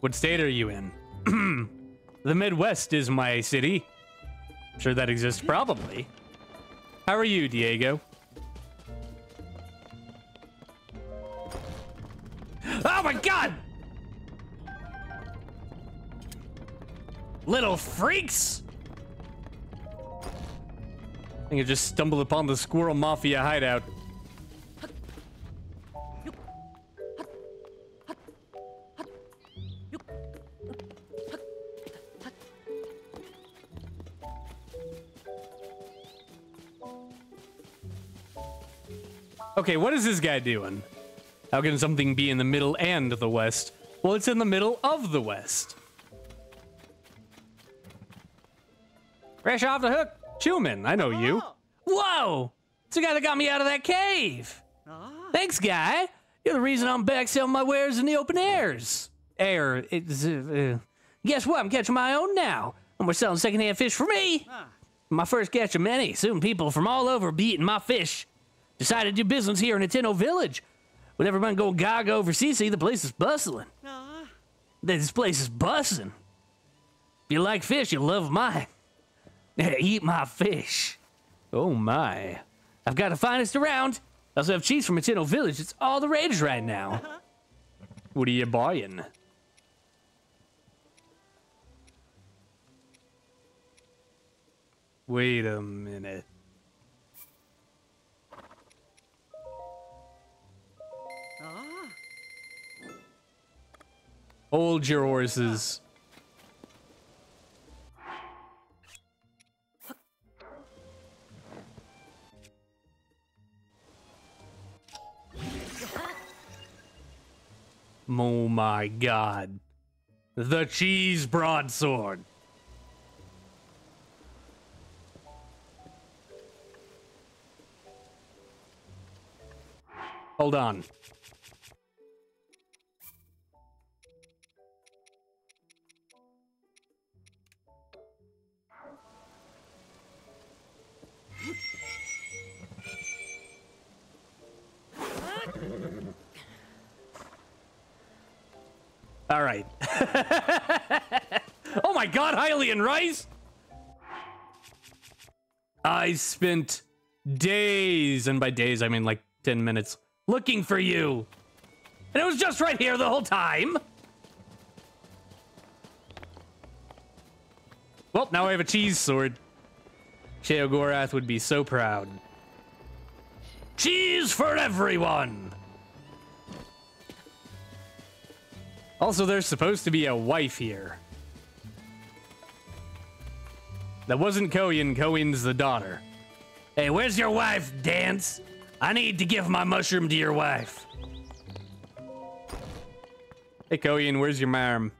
What state are you in? the Midwest is my city. I'm Sure that exists, probably. How are you, Diego? Oh my god! Little freaks! I think I just stumbled upon the Squirrel Mafia hideout. Okay, what is this guy doing? How can something be in the middle and the west? Well, it's in the middle of the west. Fresh off the hook, Chuman, I know you. Whoa! It's the guy that got me out of that cave. Thanks, guy. You're the reason I'm back selling my wares in the open airs. Air. It's, uh, uh, guess what? I'm catching my own now. And we're selling secondhand fish for me. My first catch of many. Soon people from all over will be eating my fish. Decided to do business here in Hateno Village. With everyone going gaga over Cece, the place is bustling. This place is bustling. If you like fish, you'll love mine. Eat my fish. Oh my. I've got the finest around. I also have cheese from Hateno Village. It's all the rage right now. Uh-huh. What are you buying? Wait a minute. Hold your horses. Oh my god. The cheese broadsword. Hold on. All right. oh my god, Hylian Rice! I spent days, and by days I mean like 10 minutes, looking for you. And it was just right here the whole time. Well, now I have a cheese sword. Sheogorath would be so proud. Cheese for everyone! Also, there's supposed to be a wife here. That wasn't Koyin. Koyin's the daughter. Hey, where's your wife, Dantz? I need to give my mushroom to your wife. Hey, Koyin, where's your marm?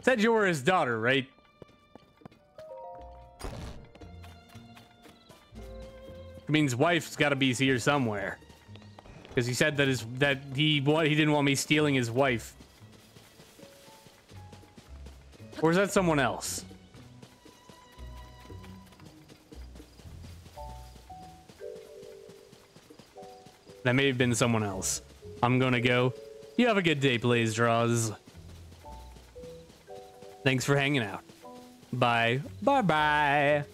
Said you were his daughter, right? It means wife's got to be here somewhere. Because he said that his that he what he didn't want me stealing his wife. Or is that someone else? That may have been someone else. I'm gonna go. You have a good day, Blaze Draws. Thanks for hanging out. Bye. Bye bye.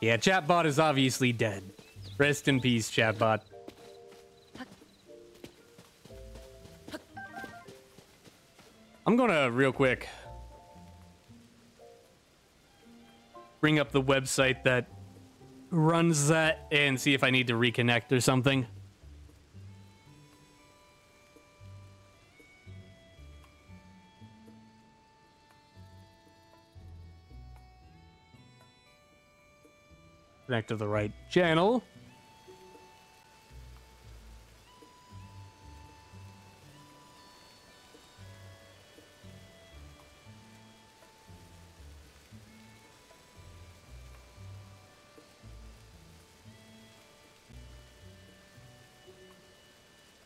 Yeah, chatbot is obviously dead. Rest in peace, chatbot. I'm gonna real quick bring up the website that runs that and see if I need to reconnect or something. Connect to the right channel.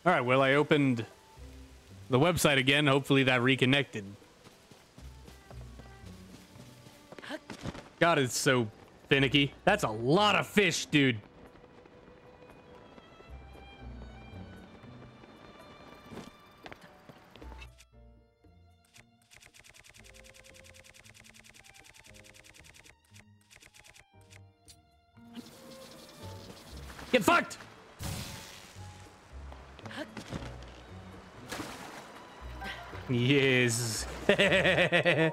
All right, well, I opened the website again. Hopefully that reconnected. God, it's so finicky. That's a lot of fish, dude. Get fucked! Yes.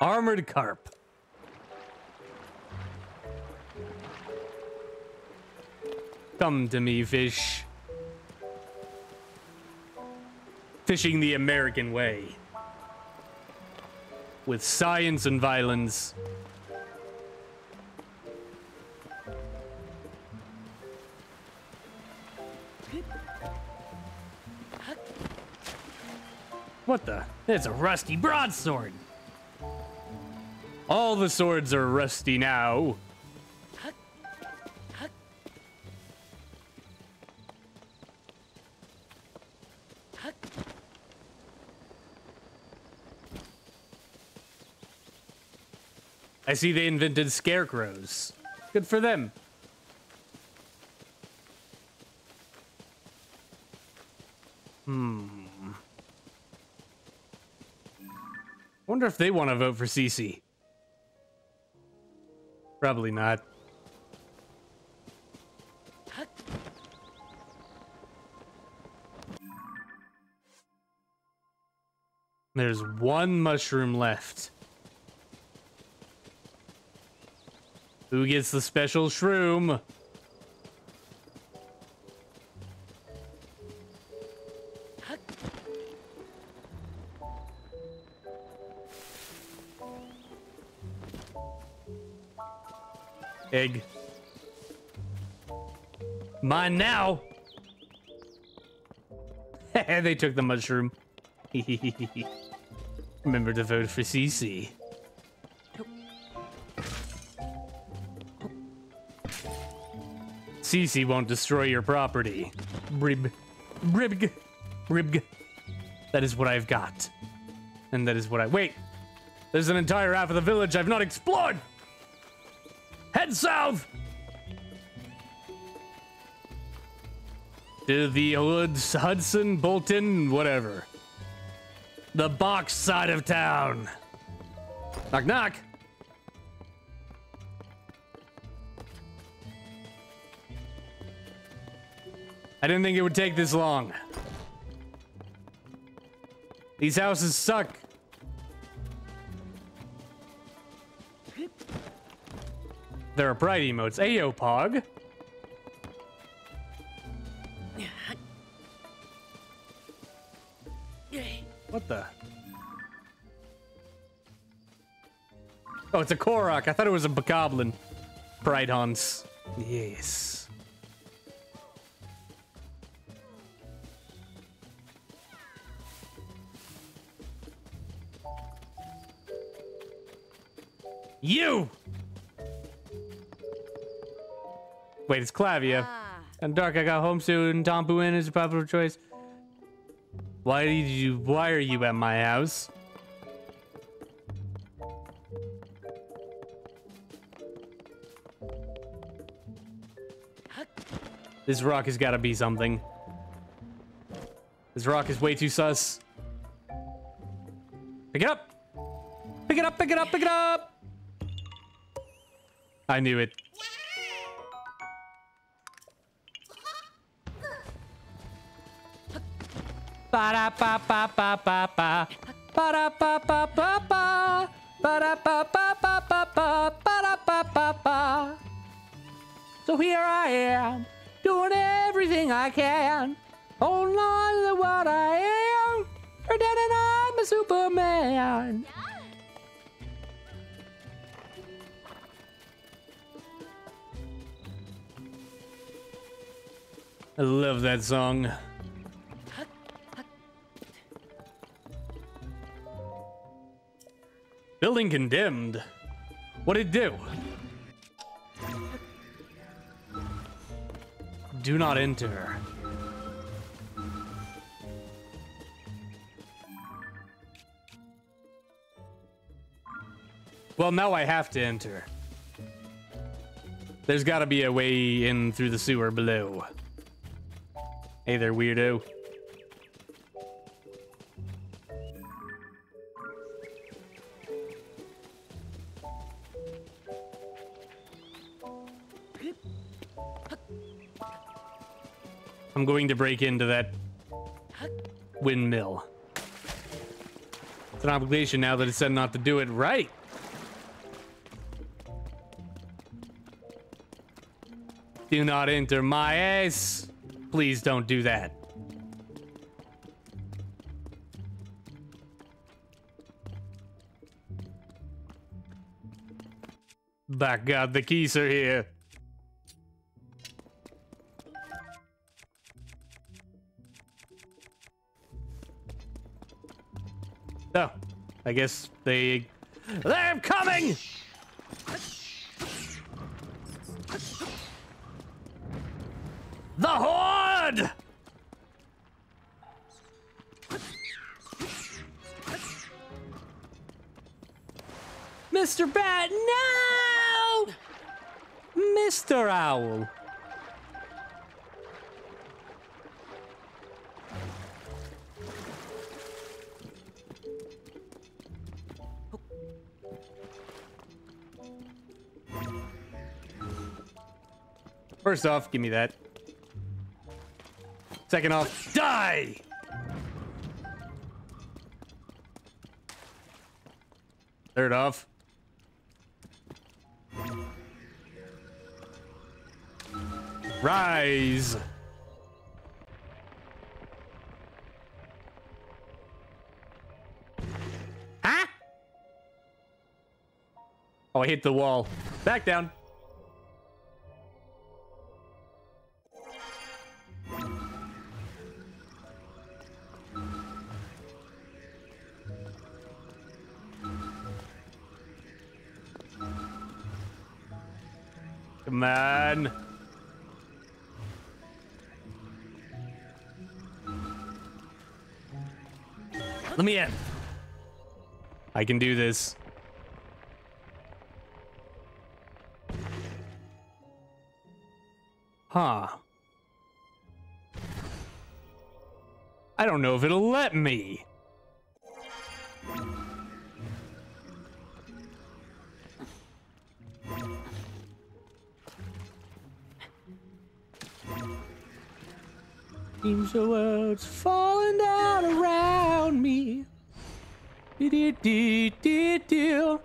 Armored carp. Come to me, fish. Fishing the American way. With science and violence. What the? It's a rusty broadsword. All the swords are rusty now. I see they invented scarecrows. Good for them. Hmm. Wonder if they want to vote for Cece. Probably not. There's one mushroom left. Who gets the special shroom? Mine now. they took the mushroom. Remember to vote for Cece. Cece won't destroy your property. Rib. Ribg. Ribg. That is what I've got. And that is what I. Wait! There's an entire half of the village I've not explored! Head south! To the Hudson, Bolton, whatever. The box side of town. Knock, knock. I didn't think it would take this long. These houses suck. There are bright emotes. Ayo, Pog. It's a Korok. I thought it was a Bokoblin. Pride Hans. Yes. You! Wait, it's Clavia. Ah. And Dark, I got home soon. Tom Buin is a popular choice. Why did you? Why are you at my house? This rock has got to be something. This rock is way too sus. Pick it up! Pick it up, pick it up, pick it up! I knew it. Ba da ba ba ba ba ba. Ba da ba ba ba ba. Ba da ba ba ba ba ba. Ba da ba ba ba. So here I am, doing everything I can. Holding on to what I am. Pretending I'm a Superman. I love that song. Building condemned. What'd it do? Do not enter. Well, now I have to enter. There's gotta be a way in through the sewer below. Hey there, weirdo. I'm going to break into that windmill. It's an obligation now that it said not to do it right. Do not enter my ass. Please don't do that. Back God, the keys are here. I guess they... They're coming! First off, give me that. Second off, die! Third off. Rise! Huh? Oh, I hit the wall. Back down. Me in. I can do this. Huh. I don't know if it'll let me. Seems the world's falling down around me. Do-do-do-do-do.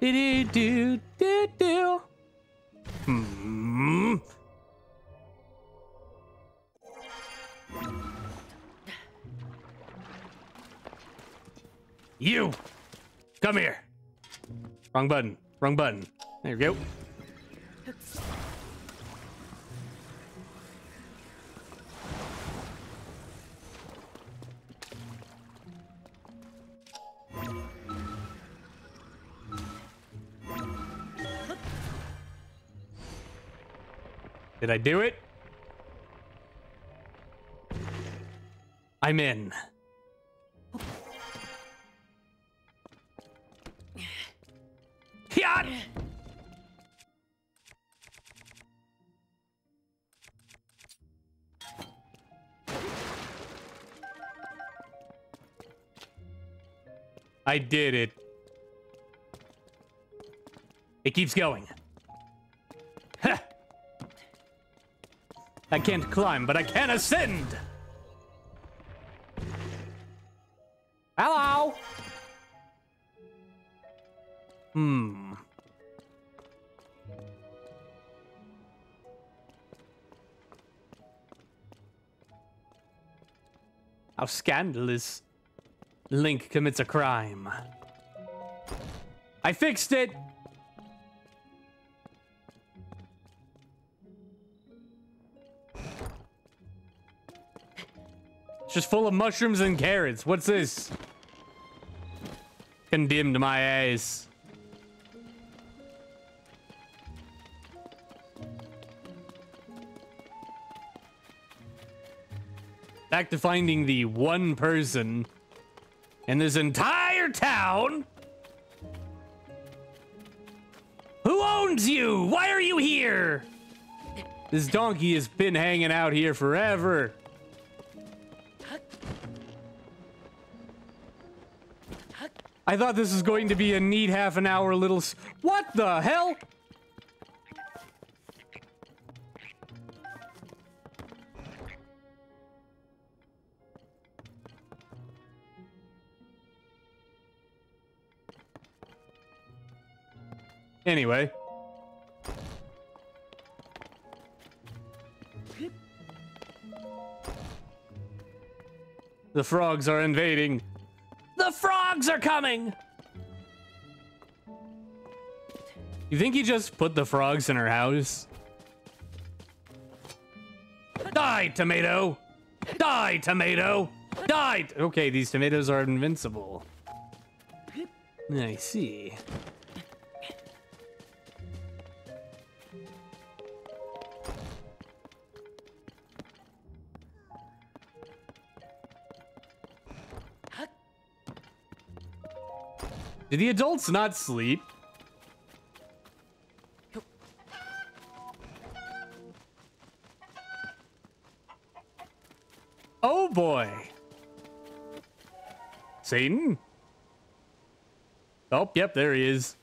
Do-do-do-do-do. Hmm. You! Come here! Wrong button. Wrong button. There you go. Did I do it? I'm in. Hyat! I did it. It keeps going. I can't climb, but I can ascend. Hello. Hmm. How scandalous. Link commits a crime. I fixed it. Just full of mushrooms and carrots. What's this? Condemned my eyes. Back to finding the one person in this entire town. Who owns you? Why are you here? This donkey has been hanging out here forever. I thought this was going to be a neat half an hour little. What the hell? Anyway. The frogs are invading. The frogs are coming. You think he just put the frogs in her house? Die, tomato! Die, tomato! Die! Okay, these tomatoes are invincible. I see. Did the adults not sleep? Oh boy. Satan? Oh, yep, there he is.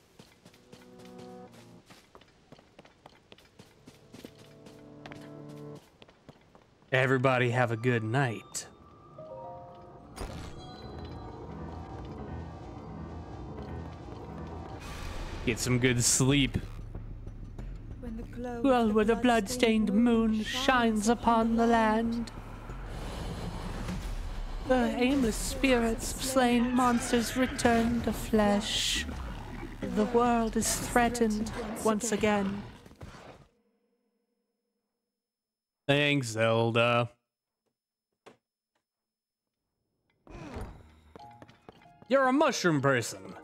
Everybody have a good night. Get some good sleep. When the glow Well, where the blood-stained moon shines upon the land. The aimless spirits of slain monsters return to flesh. The world is threatened once again. Thanks, Zelda. You're a mushroom person.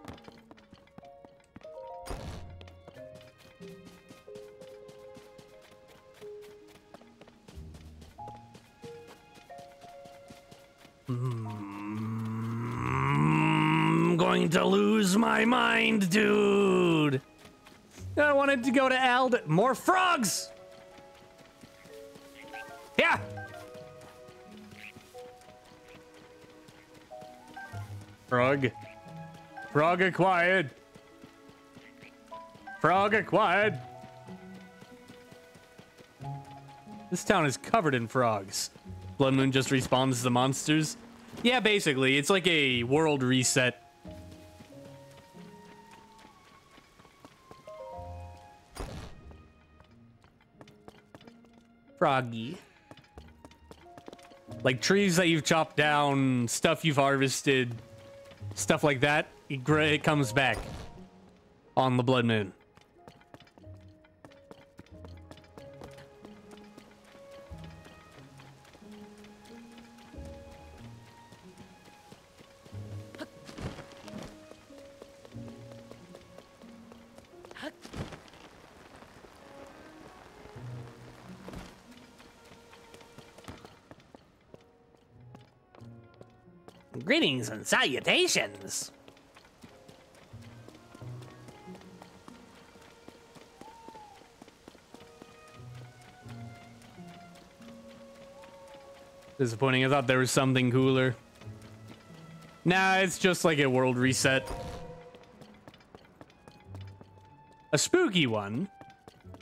To lose my mind, dude. I wanted to go to Ald. More frogs! Yeah! Frog. Frog acquired. Frog acquired. This town is covered in frogs. Blood Moon just respawns the monsters. Yeah, basically, it's like a world reset. Froggy. Like trees that you've chopped down, stuff you've harvested, stuff like that, it, it comes back on the Blood Moon. Greetings and salutations. Disappointing. I thought there was something cooler. Nah, it's just like a world reset. A spooky one,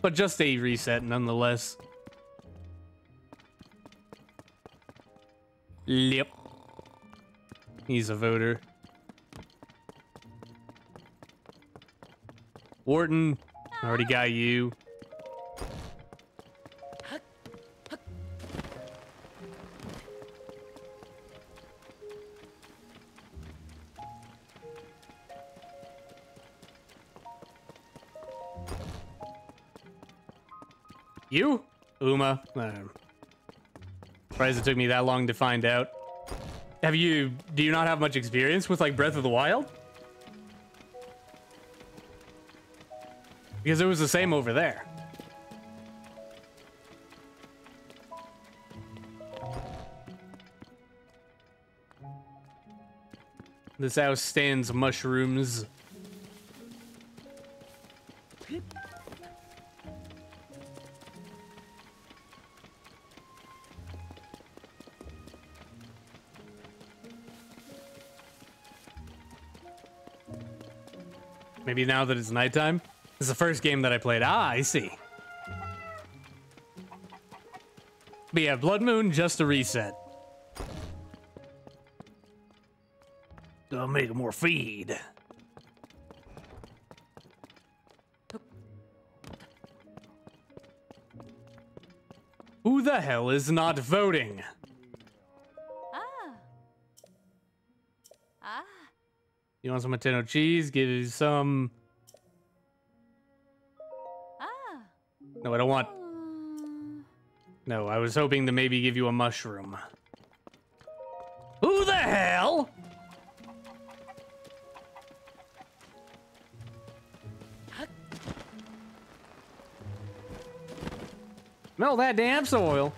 but just a reset nonetheless. Yep. He's a voter. Wharton, I already got you. You? Uma? Um, surprised it took me that long to find out. Have you, do you not have much experience with like Breath of the Wild? Because it was the same over there. This house stands mushrooms. Maybe now that it's nighttime? This is the first game that I played. Ah, I see. But yeah, Blood Moon, just a reset. Gonna make more feed. Who the hell is not voting? Want some Hateno cheese? Give you some. Ah. No, I don't want. Mm. No, I was hoping to maybe give you a mushroom. Who the hell? Smell that damn soil.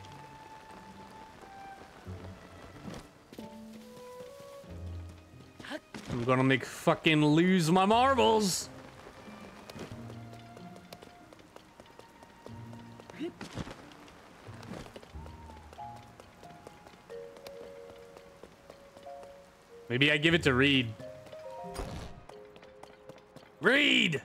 Gonna make fucking lose my marbles. Maybe I give it to Reede. Reede!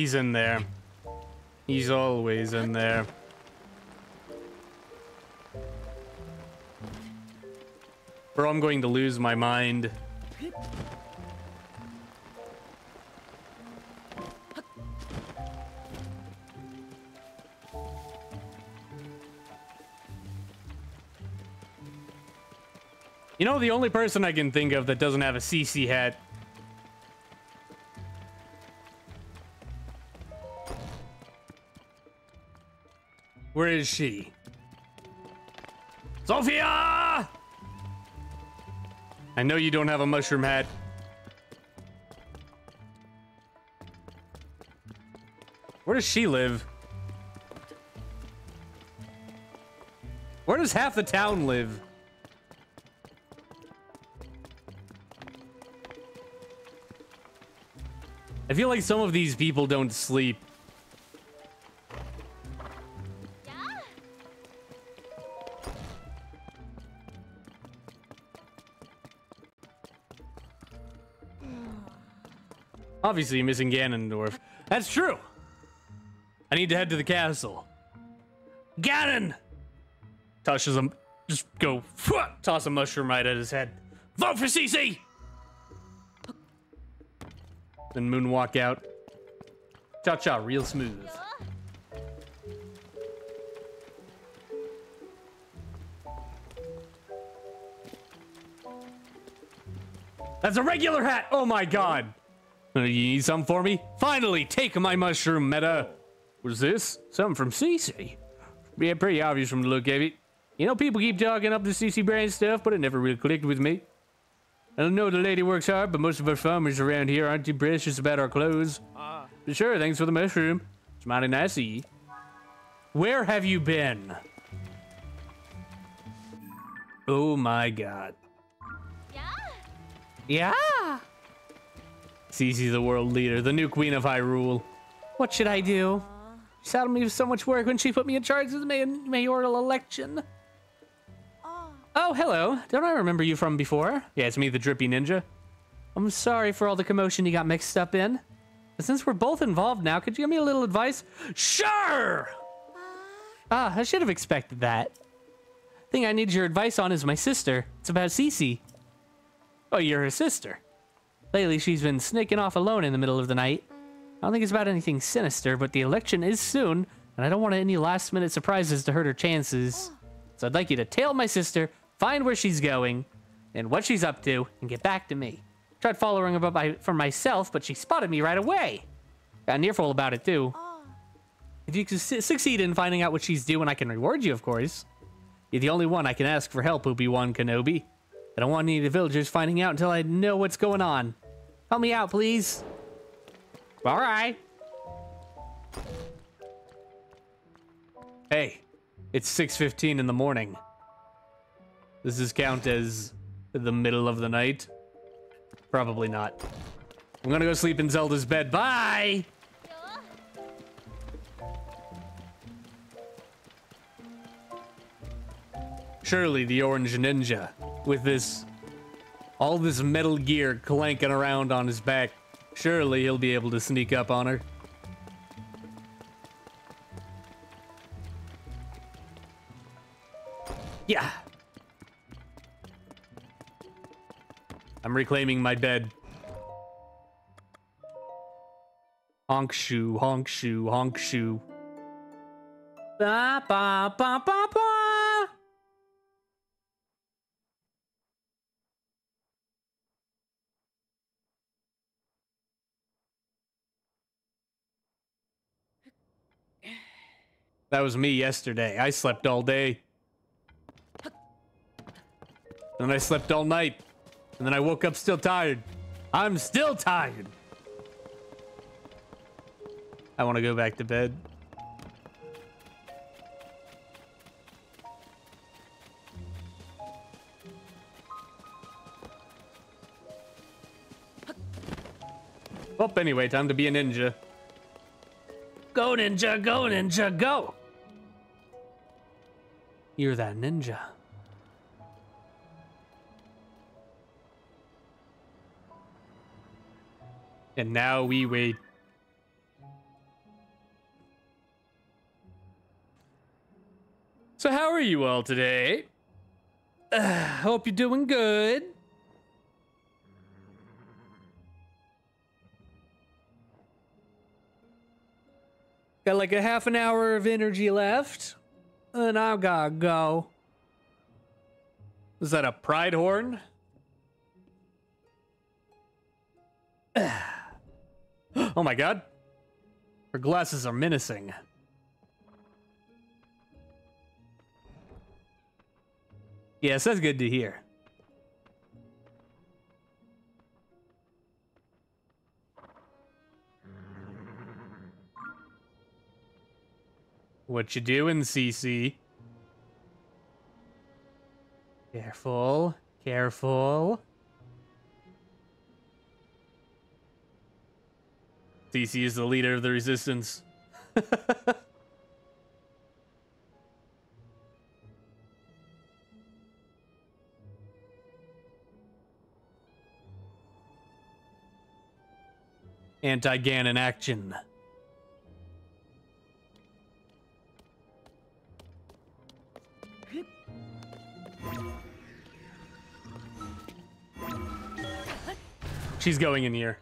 He's in there. He's always in there. Bro, I'm going to lose my mind. You know, the only person I can think of that doesn't have a Cece hat. Where is she? Sophia! I know you don't have a mushroom hat. Where does she live? Where does half the town live? I feel like some of these people don't sleep. Obviously, missing Ganondorf. That's true. I need to head to the castle. Ganon! Tosses him. Um, just go. Toss a mushroom right at his head. Vote for Cece! Then moonwalk out. Cha cha, real smooth. That's a regular hat! Oh my god! You need some for me? Finally, take my mushroom, Meta. What's this? Something from Cece. Yeah, pretty obvious from the look of it. You know, people keep talking up the Cece brand stuff, but it never really clicked with me. I don't know the lady works hard, but most of our farmers around here aren't too precious about our clothes. But sure, thanks for the mushroom. It's mighty nice of you. Where have you been? Oh my god. Yeah. Yeah. Cece, the world leader, the new queen of Hyrule. What should I do? She saddled me with so much work when she put me in charge of the may- mayoral election. Oh, hello. Don't I remember you from before? Yeah, it's me, the Drippy Ninja. I'm sorry for all the commotion you got mixed up in. But since we're both involved now, could you give me a little advice? Sure! Ah, I should have expected that. Thing I need your advice on is my sister. It's about Cece. Oh, you're her sister. Lately, she's been sneaking off alone in the middle of the night. I don't think it's about anything sinister, but the election is soon, and I don't want any last minute surprises to hurt her chances. So I'd like you to tail my sister, find where she's going, and what she's up to, and get back to me. Tried following her by, for myself, but she spotted me right away. Got an earful about it, too. If you su- succeed in finding out what she's doing, I can reward you, of course. You're the only one I can ask for help, Obi-Wan Kenobi. I don't want any of the villagers finding out until I know what's going on. Help me out, please. All right. Hey, it's 6.15 in the morning. Does this count as the middle of the night? Probably not. I'm gonna go sleep in Zelda's bed. Bye! Surely the orange ninja, with this all this metal gear clanking around on his back, surely he'll be able to sneak up on her. Yeah. I'm reclaiming my bed. Honk shoe, honk shoe, honk shoe. Ba ba ba ba ba. That was me yesterday. I slept all day. And I slept all night. And then I woke up still tired. I'm still tired. I want to go back to bed. Well, anyway, time to be a ninja. Go, ninja, go, ninja, go. You're that ninja. And now we wait. So, how are you all today? Uh, hope you're doing good. Got like a half an hour of energy left. And I gotta go. Is that a pride horn? oh my god. Her glasses are menacing. Yes, that's good to hear. What you doing, Cece? Careful, careful. Cece is the leader of the resistance. Anti-Ganon action. She's going in here.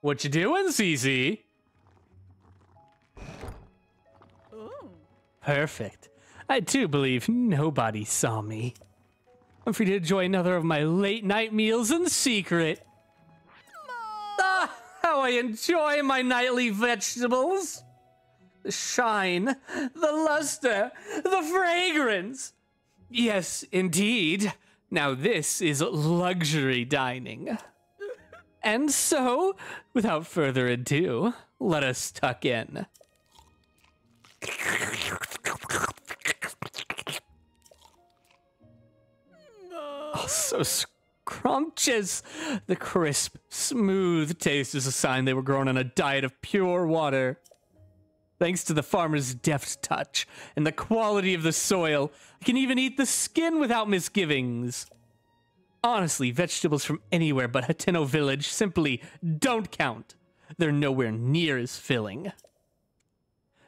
What you doing, Cece? Perfect. I do believe nobody saw me. I'm free to enjoy another of my late night meals in secret. Ah, how I enjoy my nightly vegetables. The shine, the luster, the fragrance. Yes, indeed. Now this is luxury dining. And so, without further ado, let us tuck in. So scrumptious. The crisp, smooth taste is a sign they were grown on a diet of pure water. Thanks to the farmer's deft touch and the quality of the soil, I can even eat the skin without misgivings. Honestly, vegetables from anywhere but Hateno Village simply don't count. They're nowhere near as filling.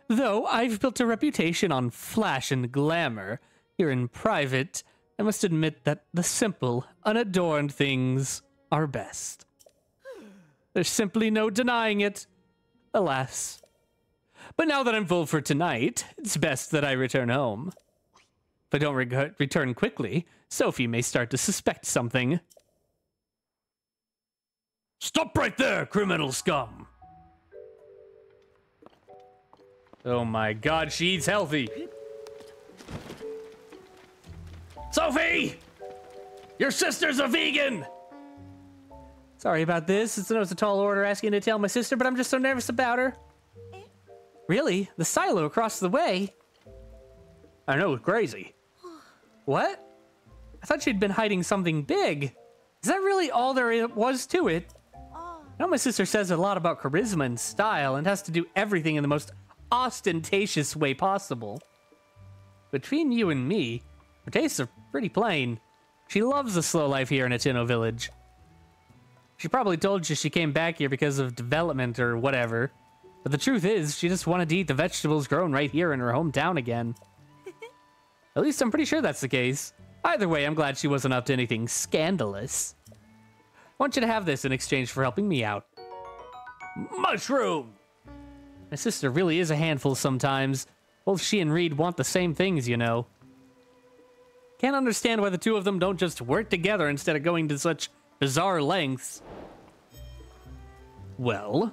Though I've built a reputation on flash and glamour, here in private, I must admit that the simple, unadorned things are best. There's simply no denying it, alas. But now that I'm full for tonight, it's best that I return home. I don't re- return quickly, Sophie may start to suspect something. Stop right there, criminal scum! Oh my god, she eats healthy. Sophie! Your sister's a vegan! Sorry about this. It's, it's a tall order asking to tell my sister, but I'm just so nervous about her. Really? The silo across the way? I know, it's crazy. What? I thought she'd been hiding something big. Is that really all there was to it? I know my sister says a lot about charisma and style and has to do everything in the most ostentatious way possible. Between you and me, her tastes are pretty plain. She loves the slow life here in Hateno Village. She probably told you she came back here because of development or whatever. But the truth is, she just wanted to eat the vegetables grown right here in her hometown again. At least I'm pretty sure that's the case. Either way, I'm glad she wasn't up to anything scandalous. I want you to have this in exchange for helping me out. Mushroom! My sister really is a handful sometimes. Both she and Reede want the same things, you know. Can't understand why the two of them don't just work together instead of going to such bizarre lengths. Well,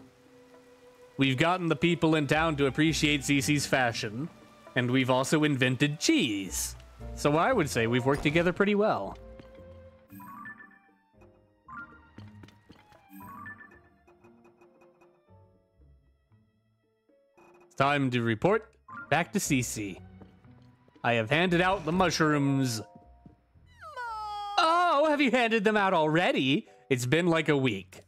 we've gotten the people in town to appreciate Cece's fashion, and we've also invented cheese. So I would say we've worked together pretty well. Time to report back to Cece. I have handed out the mushrooms. Oh, have you handed them out already? It's been like a week.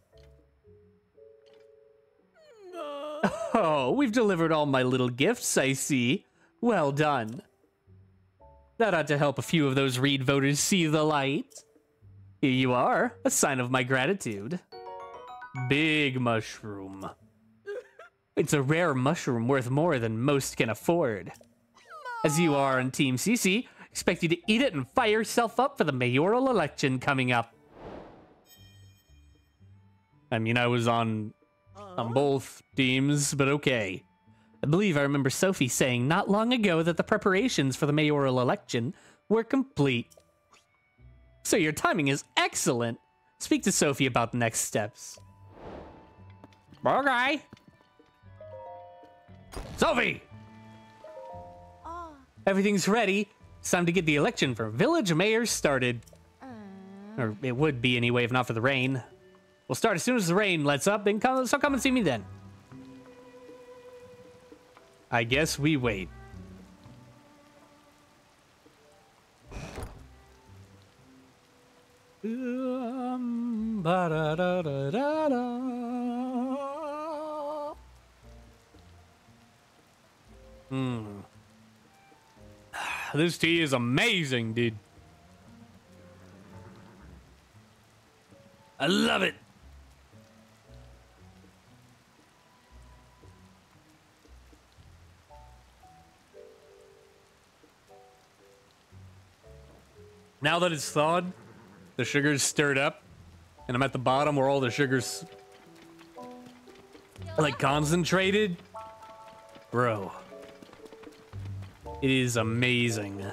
Oh, we've delivered all my little gifts, I see. Well done. That ought to help a few of those Reede voters see the light. Here you are, a sign of my gratitude. Big mushroom. It's a rare mushroom worth more than most can afford. As you are on Team Cece, expect you to eat it and fire yourself up for the mayoral election coming up. I mean, I was on on both teams, but okay. I believe I remember Sophie saying not long ago that the preparations for the mayoral election were complete. So your timing is excellent. Speak to Sophie about the next steps. Okay. Sophie! Everything's ready. It's time to get the election for village mayor started. Or it would be anyway, if not for the rain. We'll start as soon as the rain lets up, then come, so come and see me then. I guess we wait. Um, ba-da-da-da-da-da. Hmm. This tea is amazing, dude. I love it. Now that it's thawed, the sugar's stirred up, and I'm at the bottom where all the sugar's like concentrated. Bro. It is amazing.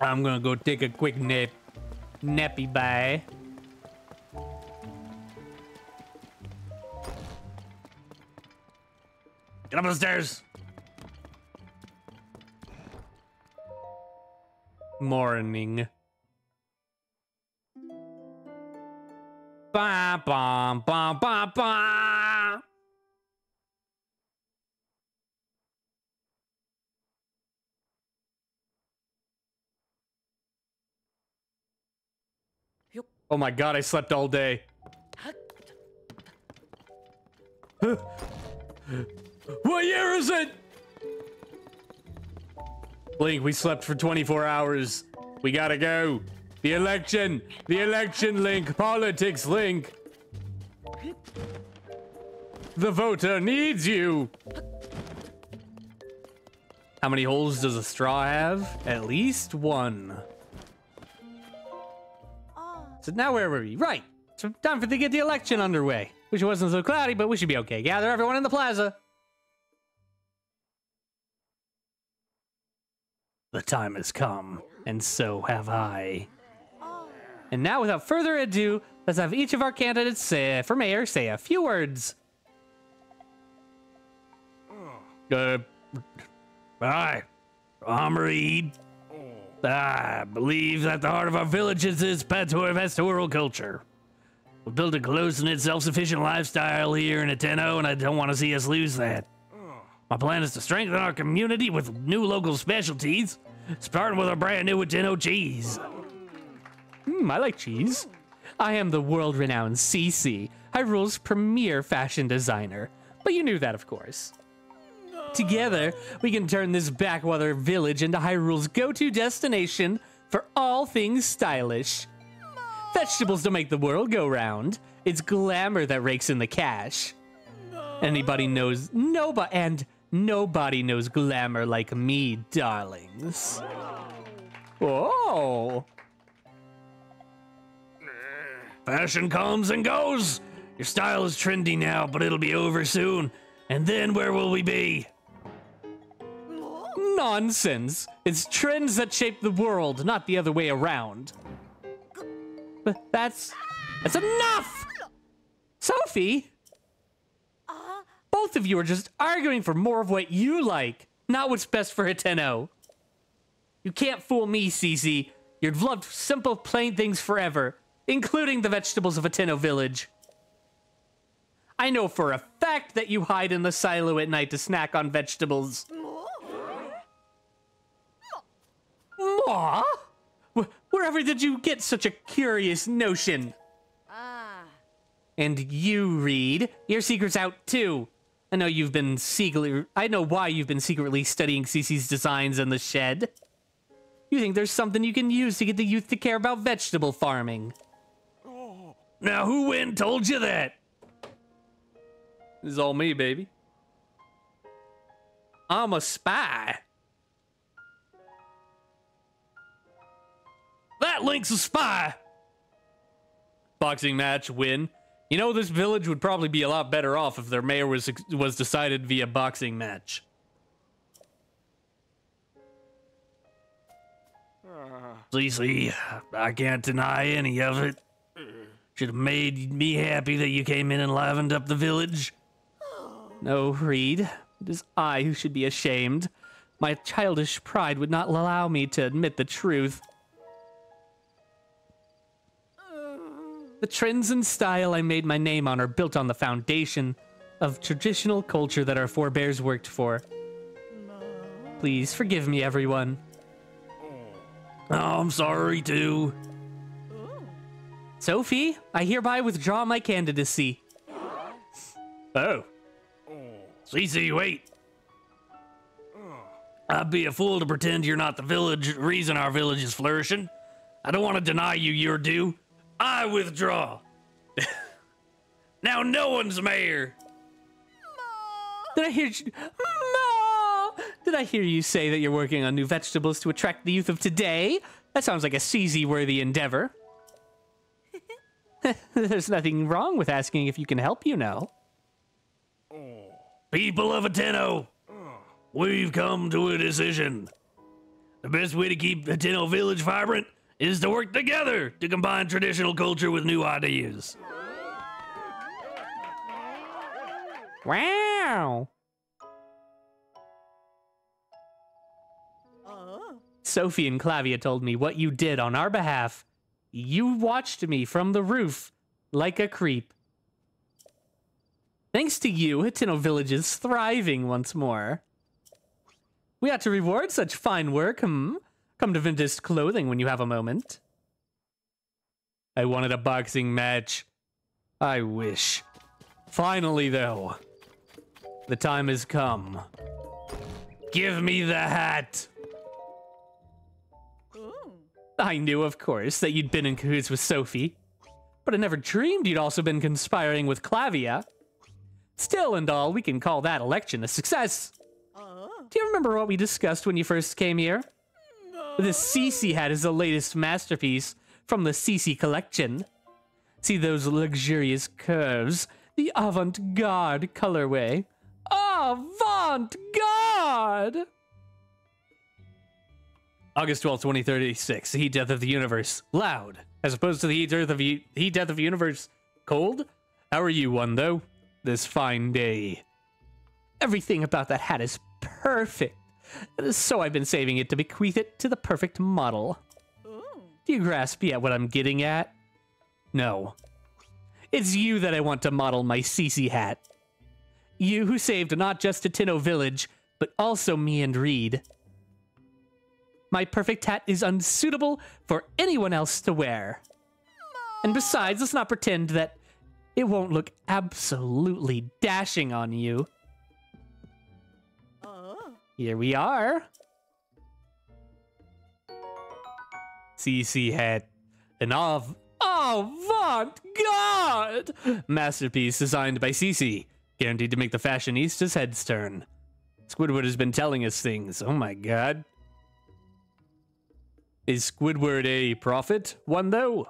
I'm gonna go take a quick nap. Nappy bye. Get up the stairs. Morning. Ba ba ba ba ba. Oh my god, I slept all day. what year is it? Link, we slept for 24 hours. We gotta go. The election. The election, Link. Politics, Link. The voter needs you. How many holes does a straw have? At least one. So now where were we? Right. So time for to get the election underway. Wish it wasn't so cloudy, but we should be okay. Gather everyone in the plaza. The time has come, and so have I. And now, without further ado, let's have each of our candidates say, for mayor say a few words. Uh, Reede. I believe that the heart of our village is its pastoral culture. We've built a close-knit, self-sufficient lifestyle here in Hateno, and I don't want to see us lose that. My plan is to strengthen our community with new local specialties, starting with our brand new Hateno cheese. Hmm, I like cheese. I am the world-renowned Cece, Hyrule's premier fashion designer. But you knew that, of course. Together, we can turn this backwater village into Hyrule's go-to destination for all things stylish. Vegetables don't make the world go round. It's glamour that rakes in the cash. Anybody knows nobody and nobody knows glamour like me, darlings. Oh. Fashion comes and goes. Your style is trendy now, but it'll be over soon. And then where will we be? Nonsense. It's trends that shape the world, not the other way around. But that's that's enough. Sophie, both of you are just arguing for more of what you like, not what's best for Hateno. You can't fool me, Cece. You've loved simple, plain things forever, including the vegetables of Hateno Village. I know for a fact that you hide in the silo at night to snack on vegetables. Aw! Wh- Wherever did you get such a curious notion? Ah. And you, Reede, your secret's out too. I know you've been secretly. I know why you've been secretly studying Cece's designs in the shed. You think there's something you can use to get the youth to care about vegetable farming. Now, who went and told you that? This is all me, baby. I'm a spy. That Link's a spy. Boxing match win. You know this village would probably be a lot better off if their mayor was was decided via boxing match. Ah. Cece, I can't deny any of it. Should have made me happy that you came in and livened up the village. No, Reede. It is I who should be ashamed. My childish pride would not allow me to admit the truth. The trends and style I made my name on are built on the foundation of traditional culture that our forebears worked for. Please forgive me, everyone. Oh, I'm sorry too. Sophie, I hereby withdraw my candidacy. Oh. Cece, wait. I'd be a fool to pretend you're not the village reason our village is flourishing. I don't want to deny you your due. I withdraw. now no one's mayor. Did I hear you? No! Did I hear you say that you're working on new vegetables to attract the youth of today? That sounds like a Cece worthy endeavor. There's nothing wrong with asking if you can help, you know. People of Hateno, we've come to a decision. The best way to keep Hateno Village vibrant is to work together to combine traditional culture with new ideas. Wow! Uh-huh. Sophie and Clavia told me what you did on our behalf. You watched me from the roof like a creep. Thanks to you, Hateno Village is thriving once more. We ought to reward such fine work, hmm? Come to Ventest Clothing when you have a moment. I wanted a boxing match. I wish. Finally, though, the time has come. Give me the hat! I knew, of course, that you'd been in cahoots with Sophie, but I never dreamed you'd also been conspiring with Clavia. Still and all, we can call that election a success. Uh-huh. Do you remember what we discussed when you first came here? The Cece hat is the latest masterpiece from the Cece collection. See those luxurious curves, the avant-garde colorway. Avant-garde! August 12th, 2036, the heat death of the universe. Loud, as opposed to the heat death of, u- heat death of the universe. Cold? How are you, one, though? This fine day. Everything about that hat is perfect. So I've been saving it to bequeath it to the perfect model. Do you grasp yet what I'm getting at? No. It's you that I want to model my Cece hat. You who saved not just Hateno Village, but also me and Reede. My perfect hat is unsuitable for anyone else to wear. And besides, let's not pretend that it won't look absolutely dashing on you. Here we are. Cece hat. An av- avant-garde masterpiece designed by Cece. Guaranteed to make the fashionistas' heads turn. Squidward has been telling us things. Oh my god. Is Squidward a prophet? One though?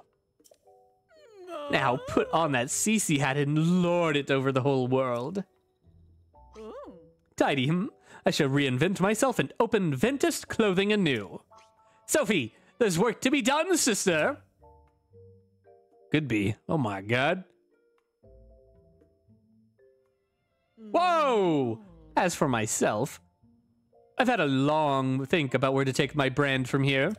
Now put on that Cece hat and lord it over the whole world. Tidy him. I shall reinvent myself and open Ventest clothing anew. Sophie, there's work to be done, sister. Could be. Oh my god. Whoa! As for myself, I've had a long think about where to take my brand from here.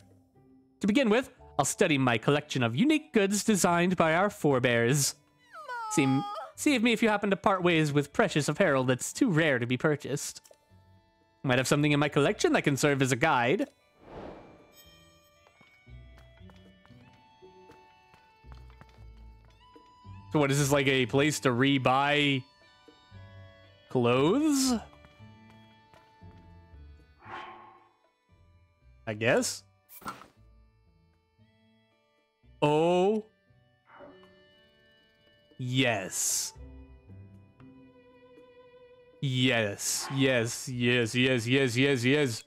To begin with, I'll study my collection of unique goods designed by our forebears. See, see me if you happen to part ways with precious apparel that's too rare to be purchased. Might have something in my collection that can serve as a guide. So what is this like a place to rebuy clothes? I guess. Oh. Yes. Yes, yes, yes, yes, yes, yes, yes.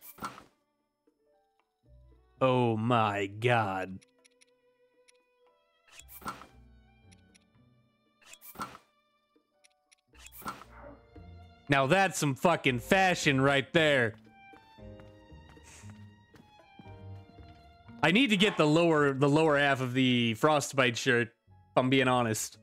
Oh my god. Now that's some fucking fashion right there. I need to get the lower the lower half of the frostbite shirt. If I'm being honest.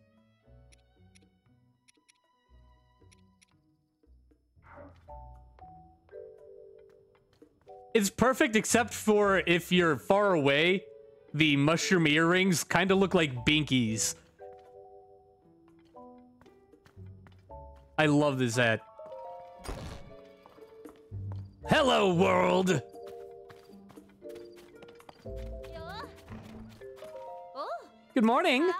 It's perfect except for if you're far away, the mushroom earrings kind of look like binkies. I love this hat. Hello, world! Good morning. Ah.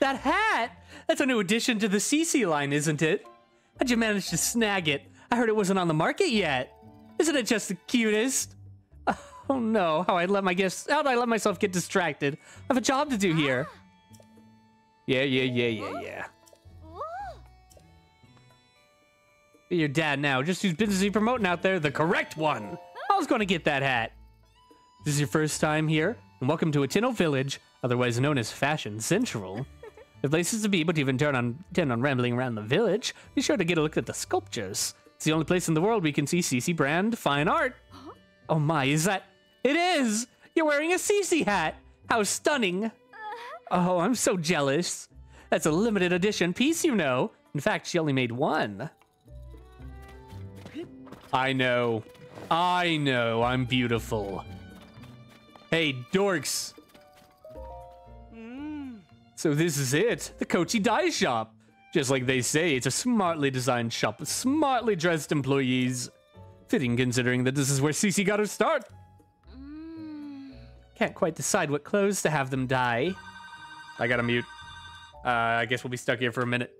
That hat! That's a new addition to the Cece line, isn't it? How'd you manage to snag it? I heard it wasn't on the market yet. Isn't it just the cutest? Oh no, how I let my guess how'd I let myself get distracted? I have a job to do ah. here. Yeah, yeah, yeah, yeah, yeah. Your dad now, just whose business is he promoting out there? The correct one. I was gonna get that hat. This is your first time here, and welcome to Hateno Village, otherwise known as Fashion Central. The places to be, but even turn on intend on rambling around the village, be sure to get a look at the sculptures. It's the only place in the world we can see Cece brand fine art. Oh my, is that? It is! You're wearing a Cece hat! How stunning! Oh, I'm so jealous. That's a limited edition piece, you know. In fact, she only made one. I know. I know I'm beautiful. Hey, dorks. So this is it, the Kochi Dye Shop. Just like they say, it's a smartly designed shop with smartly dressed employees. Fitting considering that this is where Cece got her start. Can't quite decide what clothes to have them dye. I gotta mute. Uh, I guess we'll be stuck here for a minute.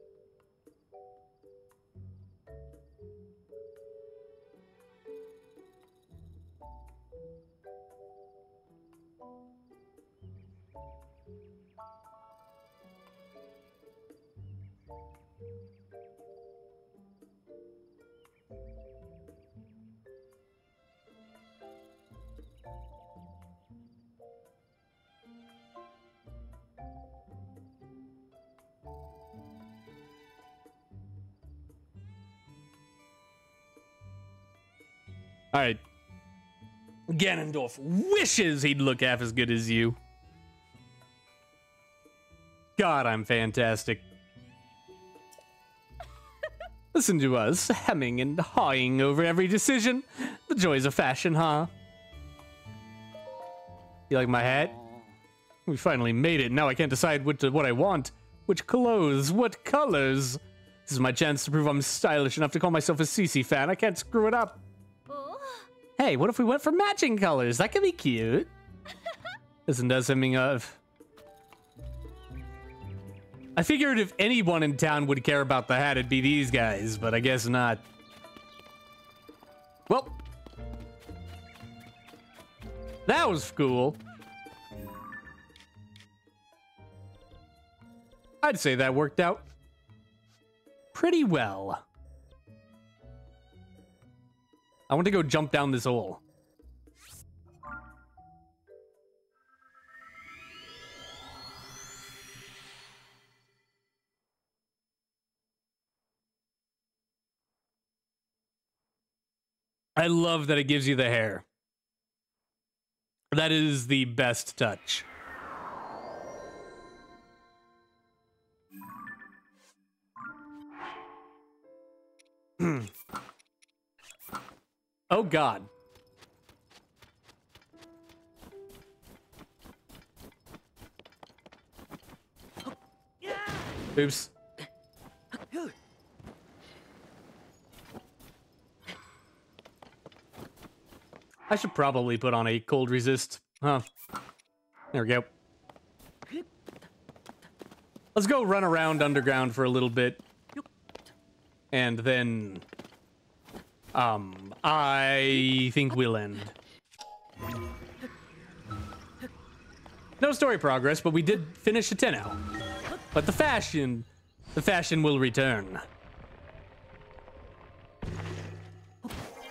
All right. Ganondorf wishes he'd look half as good as you. God, I'm fantastic. Listen to us, hemming and hawing over every decision. The joys of fashion, huh? You like my hat? We finally made it. Now I can't decide what, to, what I want. Which clothes, what colors. This is my chance to prove I'm stylish enough to call myself a Cece fan. I can't screw it up. Hey, what if we went for matching colors? That could be cute. Isn't that something of? I figured if anyone in town would care about the hat, it'd be these guys, but I guess not. Well, that was cool. I'd say that worked out pretty well. I want to go jump down this hole. I love that it gives you the hair. That is the best touch. oh god. Oops. I should probably put on a cold resist. Huh. There we go. Let's go run around underground for a little bit. And then... Um, I think we'll end. No story progress, but we did finish a 10 out. But the fashion, the fashion will return.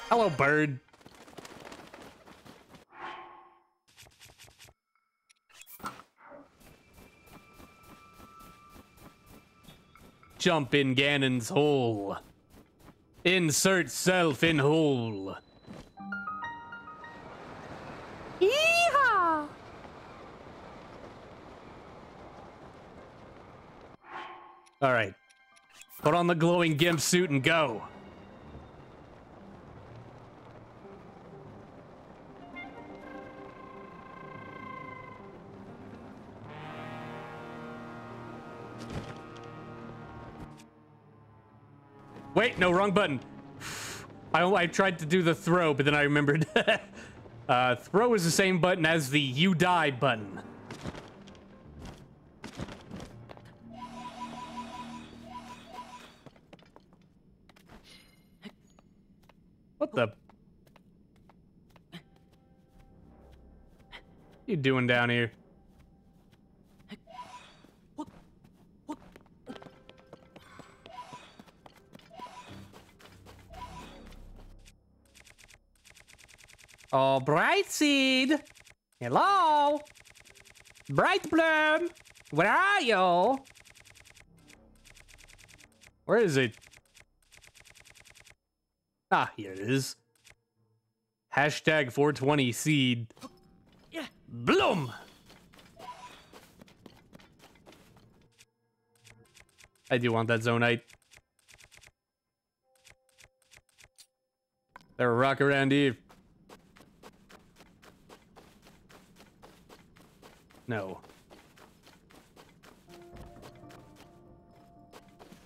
Hello, bird. Jump in Ganon's hole. Insert self in hole. Yeehaw! All right. Put on the glowing gimp suit and go. Wait, no, wrong button. I, I tried to do the throw, but then I remembered. uh, throw is the same button as the you die button. What the? you doing down here? Oh, Bright Seed. Hello? Bright Bloom. Where are you? Where is it? Ah, here it is. Hashtag 420 seed. Bloom! I do want that zonaite. There a rock around here. No.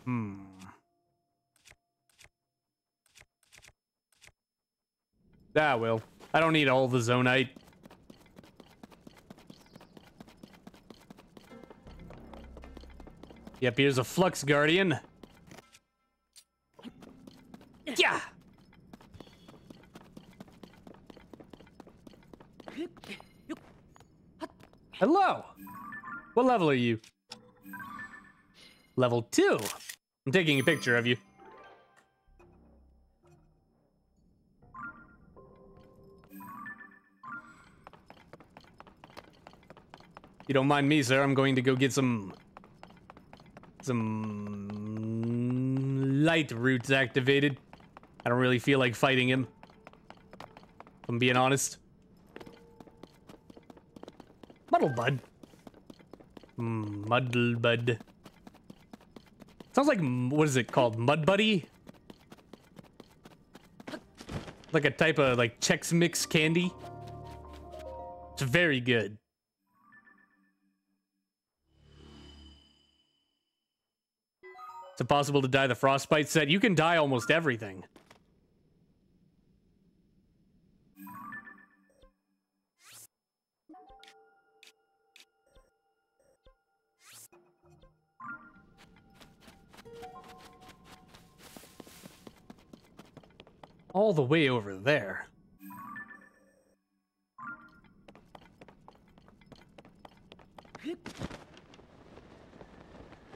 Hmm. Ah, well. I don't need all the zonaite. Yep, here's a Flux Guardian. Yeah! Hello! What level are you? Level 2. I'm taking a picture of you. You don't mind me, sir. I'm going to go get some... Some... Light roots activated. I don't really feel like fighting him. If I'm being honest. Muddle Bud. Mm, Sounds like, what is it called? Mud Buddy? Like a type of, like, Chex Mix candy? It's very good. It's impossible to die the frostbite set. You can die almost everything. All the way over there.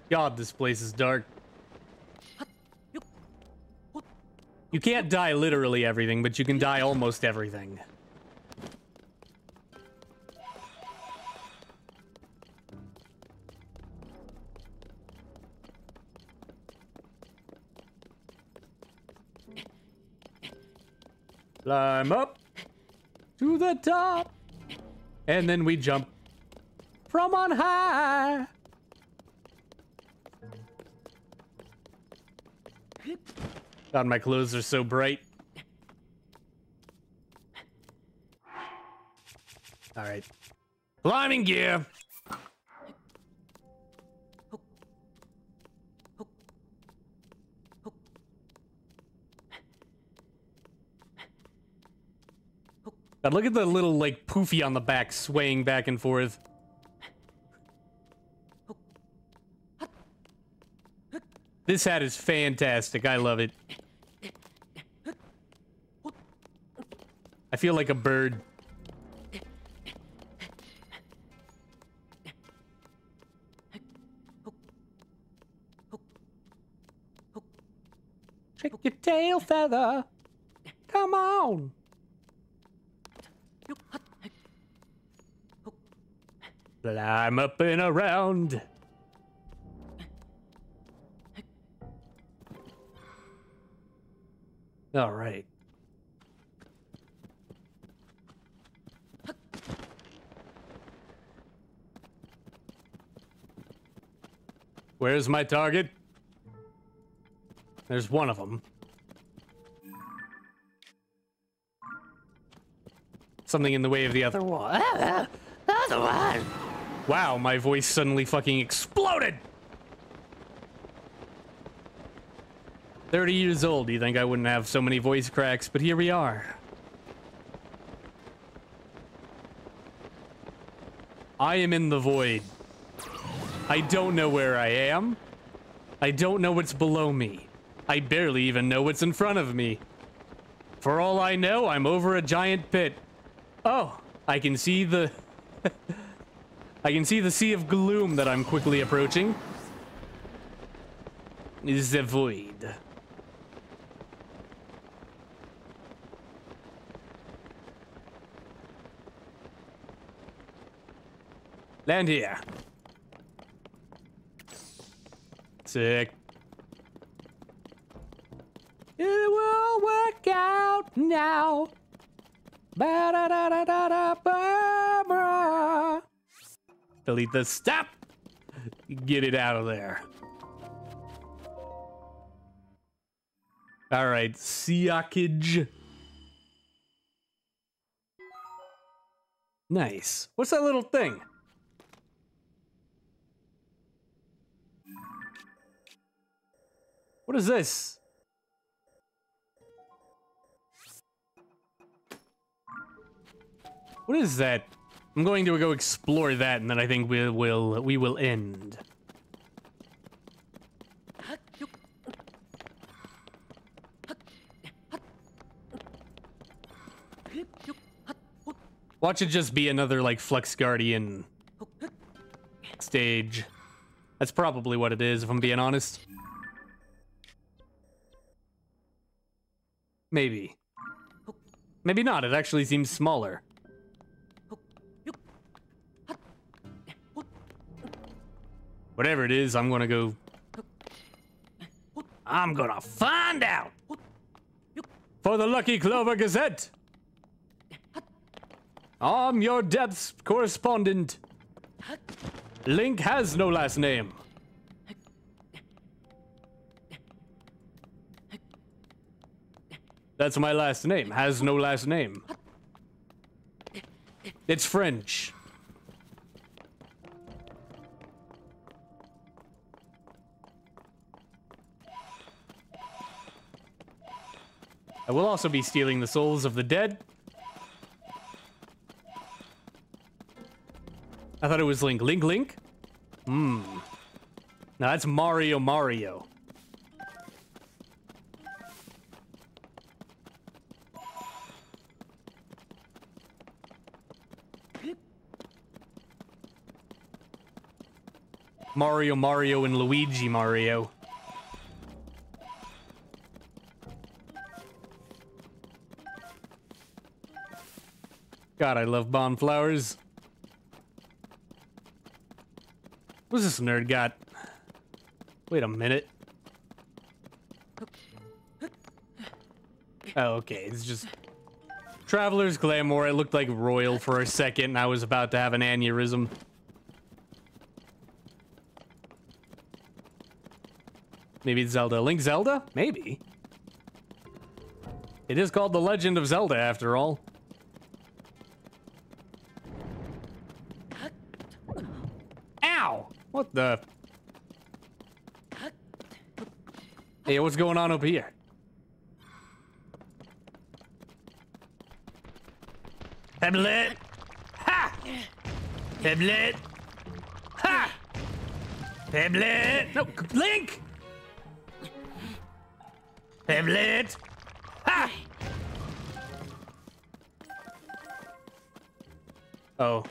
God, this place is dark. You can't die literally everything, but you can die almost everything. Climb up to the top. And then we jump from on high. God, my clothes are so bright. All right. Climbing gear. God, look at the little, like, poofy on the back swaying back and forth. This hat is fantastic. I love it. I feel like a bird. Shake your tail feather. Come on. Climb up and around. All right. Where's my target? There's one of them. Something in the way of the other one. Ah, ah, other one. Wow, my voice suddenly fucking exploded! 30 years old, you think I wouldn't have so many voice cracks, but here we are. I am in the void. I don't know where I am. I don't know what's below me. I barely even know what's in front of me. For all I know, I'm over a giant pit. Oh, I can see the... I can see the sea of gloom that I'm quickly approaching. Is the void. Land here. Sick. It will work out now. Ba-da-da-da-da-da-ba-bra. Delete the stop. Get it out of there. All right, Siakage. Nice. What's that little thing? What is this? What is that? I'm going to go explore that, and then I think we will we will end. Watch it just be another like Flux Guardian stage. That's probably what it is, if I'm being honest. Maybe. Maybe not. It actually seems smaller. Whatever it is, I'm gonna go. I'm gonna find out. For the Lucky Clover Gazette! I'm your depths correspondent. Link has no last name. That's my last name. Has no last name. It's French. I will also be stealing the souls of the dead. I thought it was Link. Link, Link? Hmm. Now that's Mario Mario. Mario Mario and Luigi Mario. God, I love bonflowers. What's this nerd got? Wait a minute. Oh, okay. It's just Traveler's Claymore. It looked like Royal for a second, and I was about to have an aneurysm. Maybe it's Zelda. Link Zelda? Maybe. It is called The Legend of Zelda, after all. Ow! The? Hey, what's going on over here? Pebblit. Ha! Pebblit. Ha! Pebblit. No, Link! Pebblit. Ha! Oh.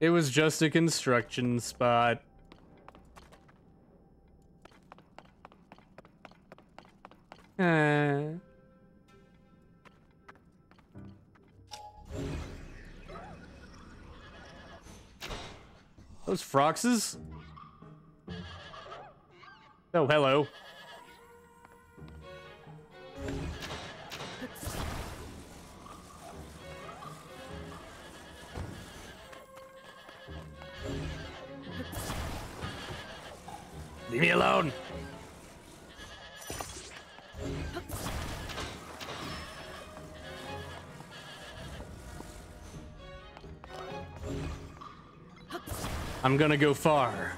It was just a construction spot. Uh. Those Froxes? Oh, hello. I'm gonna go far.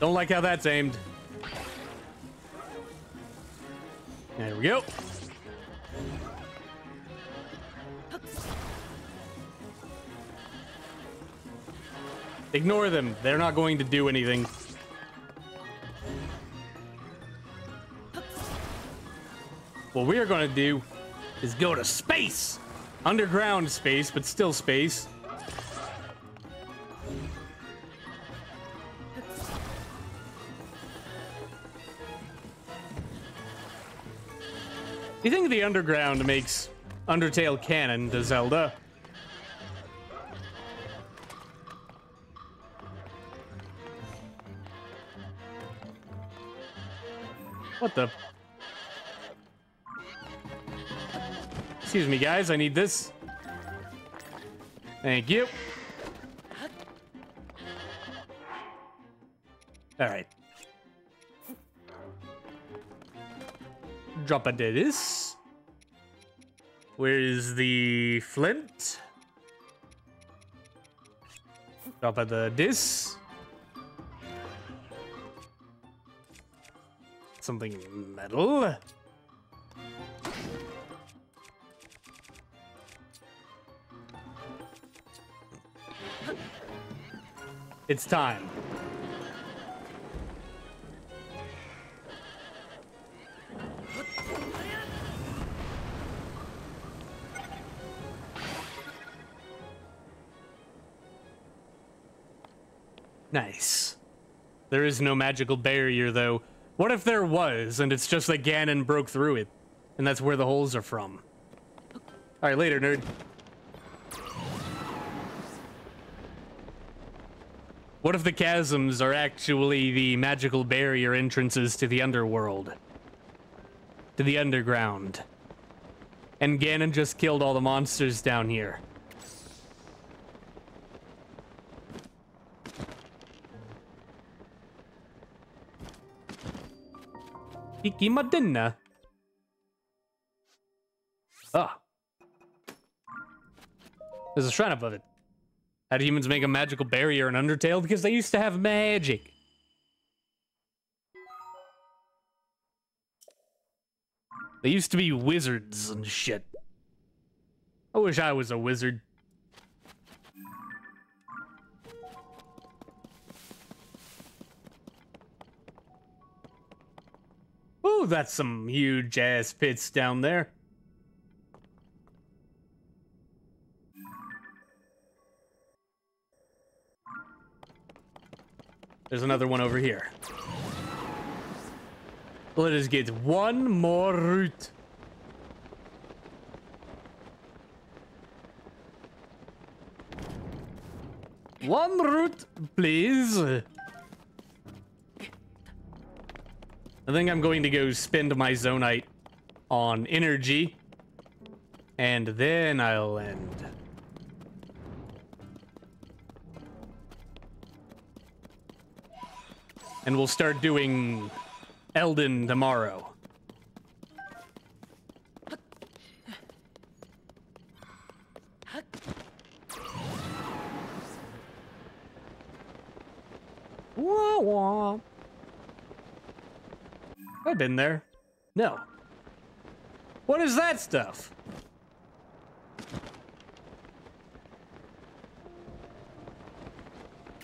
Don't like how that's aimed. There we go. Ignore them. They're not going to do anything. What we are going to do is go to space. Underground space, but still space. You think the underground makes Undertale canon to Zelda? What the? Excuse me, guys. I need this. Thank you. All right. Drop a this. Where is the flint? Drop a the this. Something metal. It's time. Nice. There is no magical barrier, though. What if there was, and it's just that Ganon broke through it, and that's where the holes are from? All right, later, nerd. What if the chasms are actually the magical barrier entrances to the underworld? To the underground? And Ganon just killed all the monsters down here. Kiki Madinna. Ah. There's a shrine above it. How do humans make a magical barrier in Undertale? Because they used to have magic. They used to be wizards and shit. I wish I was a wizard. Ooh, that's some huge ass pits down there. There's another one over here. Let us get one more route. One route, please. I think I'm going to go spend my Zonaite on energy. And then I'll end. And we'll start doing Elden tomorrow. Wah wah. I've been there. No. What is that stuff?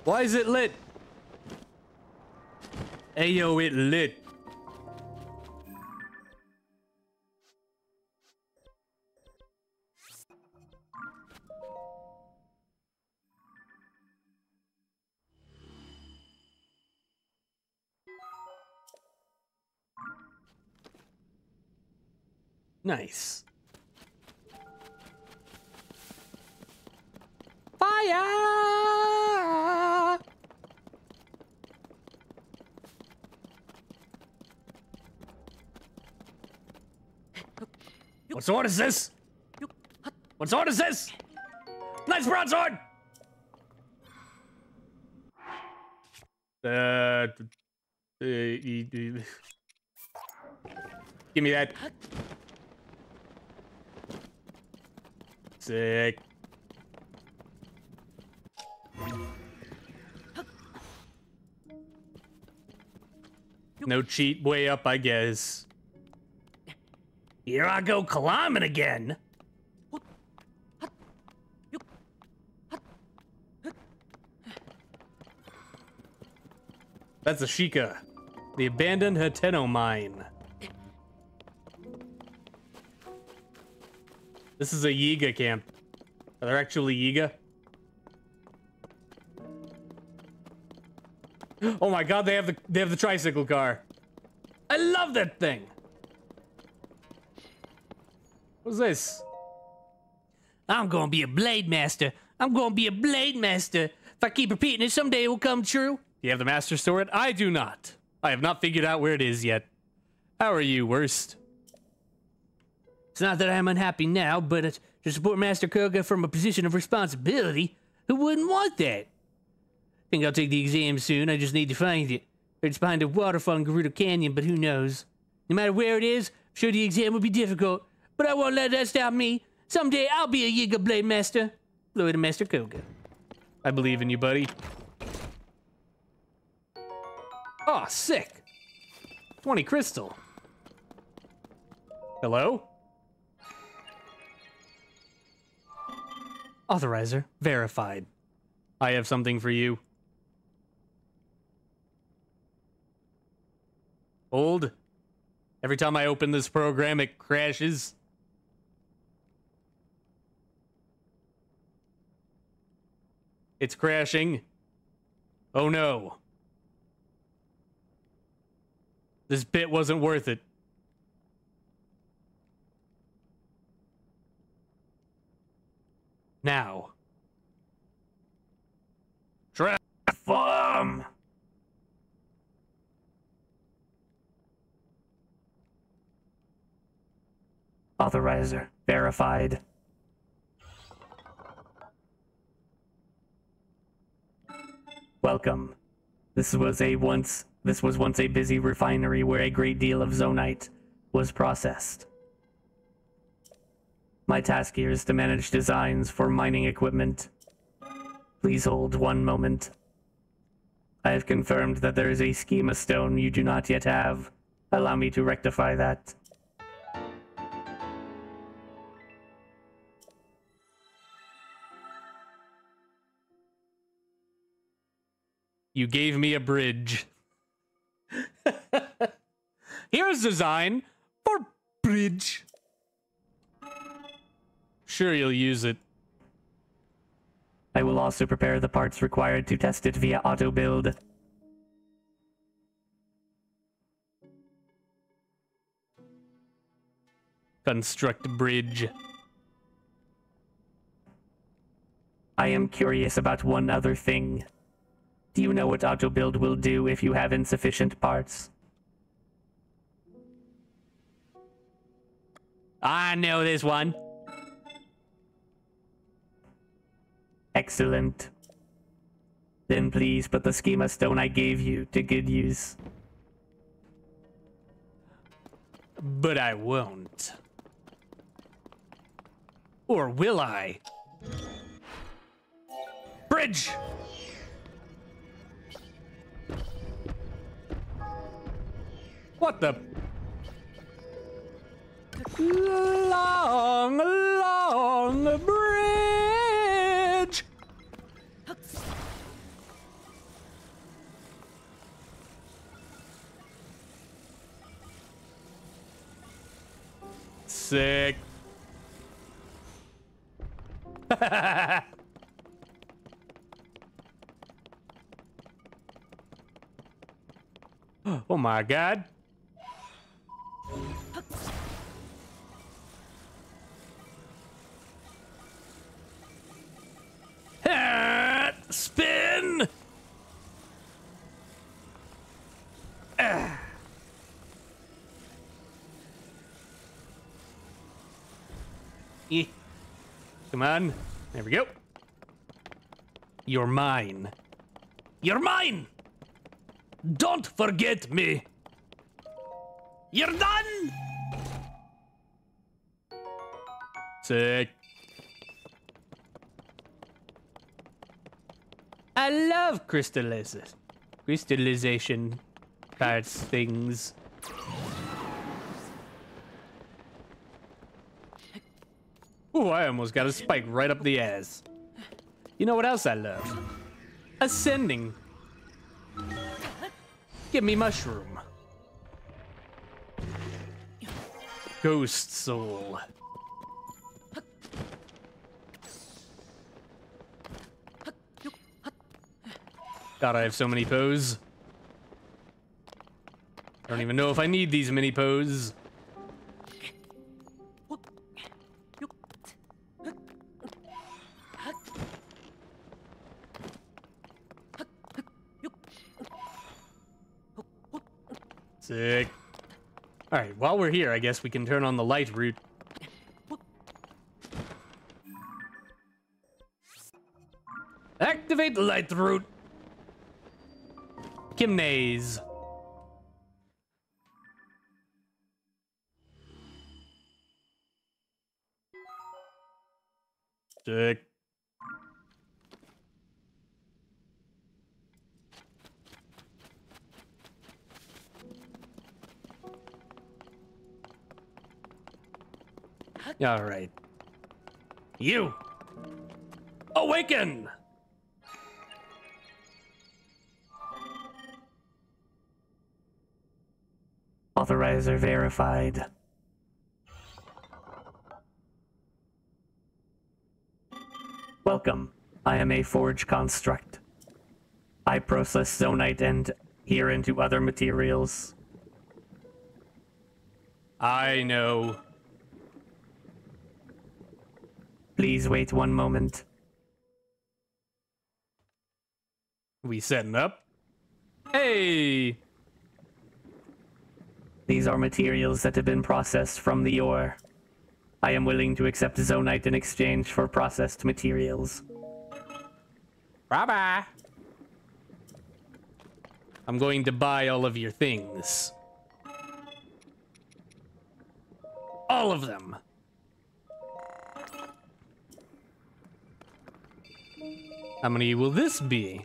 Why is it lit? Ayo, it lit. Nice. Fire! What is this? What sword is this? Nice broadsword! Uh, give me that. Sick. No cheat way up, I guess. Here I go climbing again. That's a Sheikah. The abandoned Hateno mine. This is a Yiga camp. Are there actually Yiga? Oh my god, they have the they have the tricycle car. I love that thing. What's this? I'm gonna be a blade master. I'm gonna be a blade master. If I keep repeating it, someday it will come true. You have the master sword? I do not. I have not figured out where it is yet. How are you, worst? It's not that I'm unhappy now, but to support Master Kohga from a position of responsibility. Who wouldn't want that? I think I'll take the exam soon. I just need to find it. It's behind a waterfall in Gerudo Canyon, but who knows? No matter where it is, I'm sure the exam will be difficult, but I won't let that stop me. Someday I'll be a Yiga Blade Master. Glory to Master Kohga. I believe in you, buddy. Oh, sick. 20 crystal. Hello? Authorizer verified. I have something for you. Hold. Every time I open this program, it crashes. It's crashing. Oh no. This bit wasn't worth it. Now. Transform! Authorizer verified. Welcome. This was a once this was once a busy refinery where a great deal of zonaite was processed. My task here is to manage designs for mining equipment. Please hold one moment. I have confirmed that there is a schema stone you do not yet have. Allow me to rectify that. You gave me a bridge. Here's design for bridge. Sure, you'll use it. I will also prepare the parts required to test it via auto build. Construct bridge. I am curious about one other thing. Do you know what auto build will do if you have insufficient parts? I know this one. Excellent. Then please put the schema stone I gave you to good use. But I won't. Or will I? Bridge! What the? Long, long bridge! Sick. oh my god. There we go. You're mine. You're mine! Don't forget me! You're done! Sick. I love crystallization. Crystallization parts, things. I almost got a spike right up the ass. You know what else I love? Ascending. Give me mushroom. Ghost soul. God, I have so many Poes. I don't even know if I need these mini Poes. While we're here, I guess we can turn on the light route. Activate the light route. Kimnaz. Sick. All right. You. Awaken! Authorizer verified. Welcome. I am a forge construct. I process zonaite and here into other materials. I know. Please wait one moment. We setting up? Hey! These are materials that have been processed from the ore. I am willing to accept zonaite in exchange for processed materials. Bye bye. I'm going to buy all of your things. All of them. How many will this be?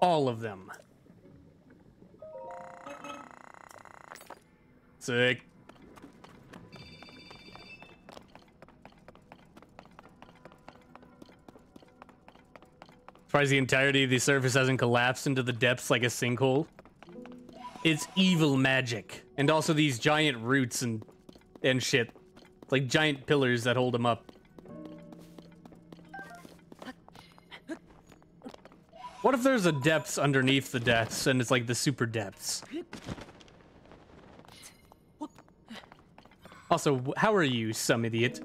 All of them. Sick. As the entirety of the surface hasn't collapsed into the depths like a sinkhole. It's evil magic. And also these giant roots and and shit. Like giant pillars that hold them up. What if there's a depths underneath the depths and it's like the super depths? Also, how are you, some idiot?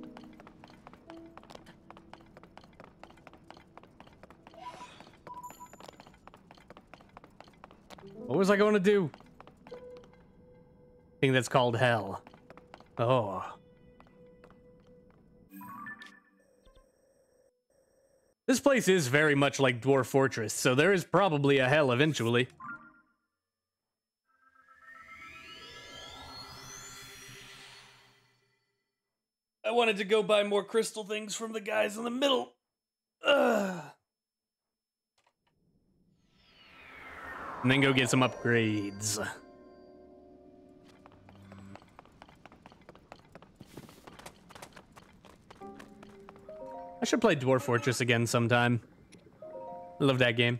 What was I going to do? I think that's called hell. Oh. This place is very much like Dwarf Fortress, so there is probably a hell eventually. I wanted to go buy more crystal things from the guys in the middle. Ugh. And then go get some upgrades. I should play Dwarf Fortress again sometime. I love that game.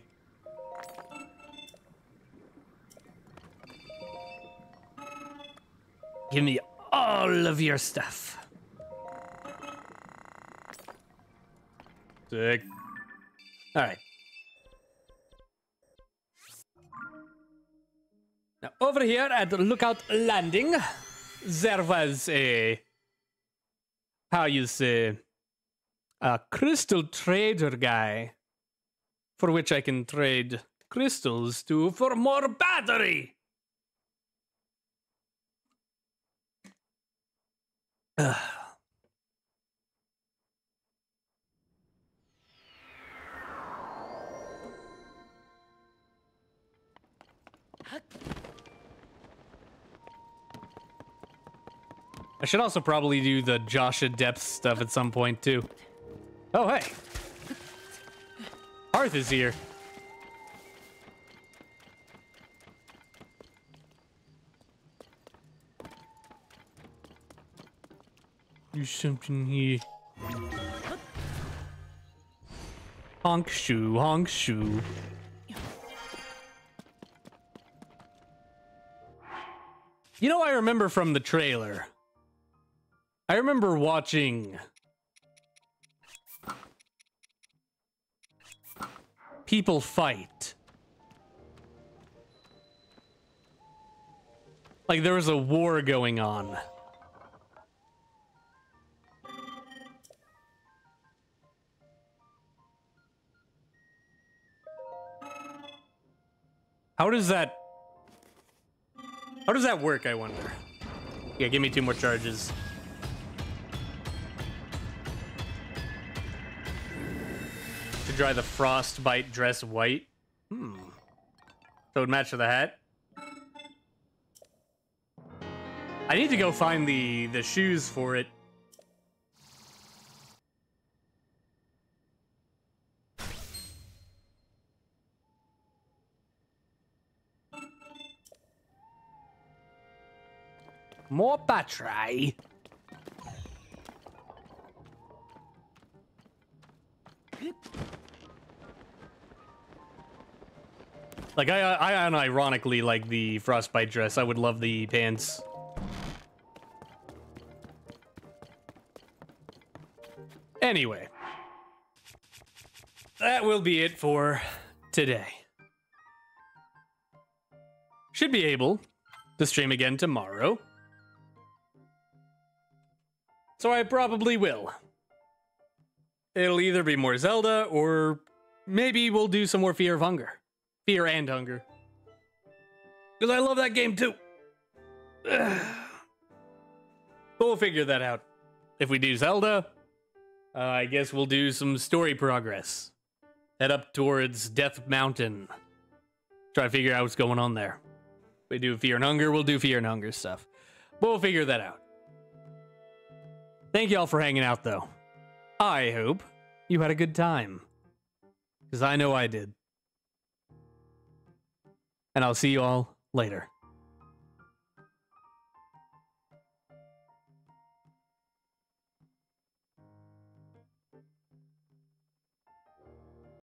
Give me all of your stuff. Sick. All right. Now, over here at the Lookout Landing, there was a. How you say? a crystal trader guy for which I can trade crystals to for more battery. I should also probably do the Josha Depth stuff at some point, too. Oh hey. Hearth is here. There's something here. Honk shoe, honk shoe. You know, I remember from the trailer. I remember watching people fight. Like there was a war going on. How does that How does that work, I wonder? Yeah, give me two more charges. To dry the frostbite dress white. Hmm. So it would match with the hat. I need to go find the the shoes for it. More battery. Like I, I unironically like the frostbite dress. I would love the pants. Anyway, that will be it for today. Should be able to stream again tomorrow. So I probably will. It'll either be more Zelda or maybe we'll do some more Fear of Hunger. Fear and Hunger. Because I love that game too. but we'll figure that out. If we do Zelda, uh, I guess we'll do some story progress. Head up towards Death Mountain. Try to figure out what's going on there. If we do Fear and Hunger, we'll do Fear and Hunger stuff. But we'll figure that out. Thank y'all for hanging out, though. I hope you had a good time. Because I know I did. And I'll see you all later.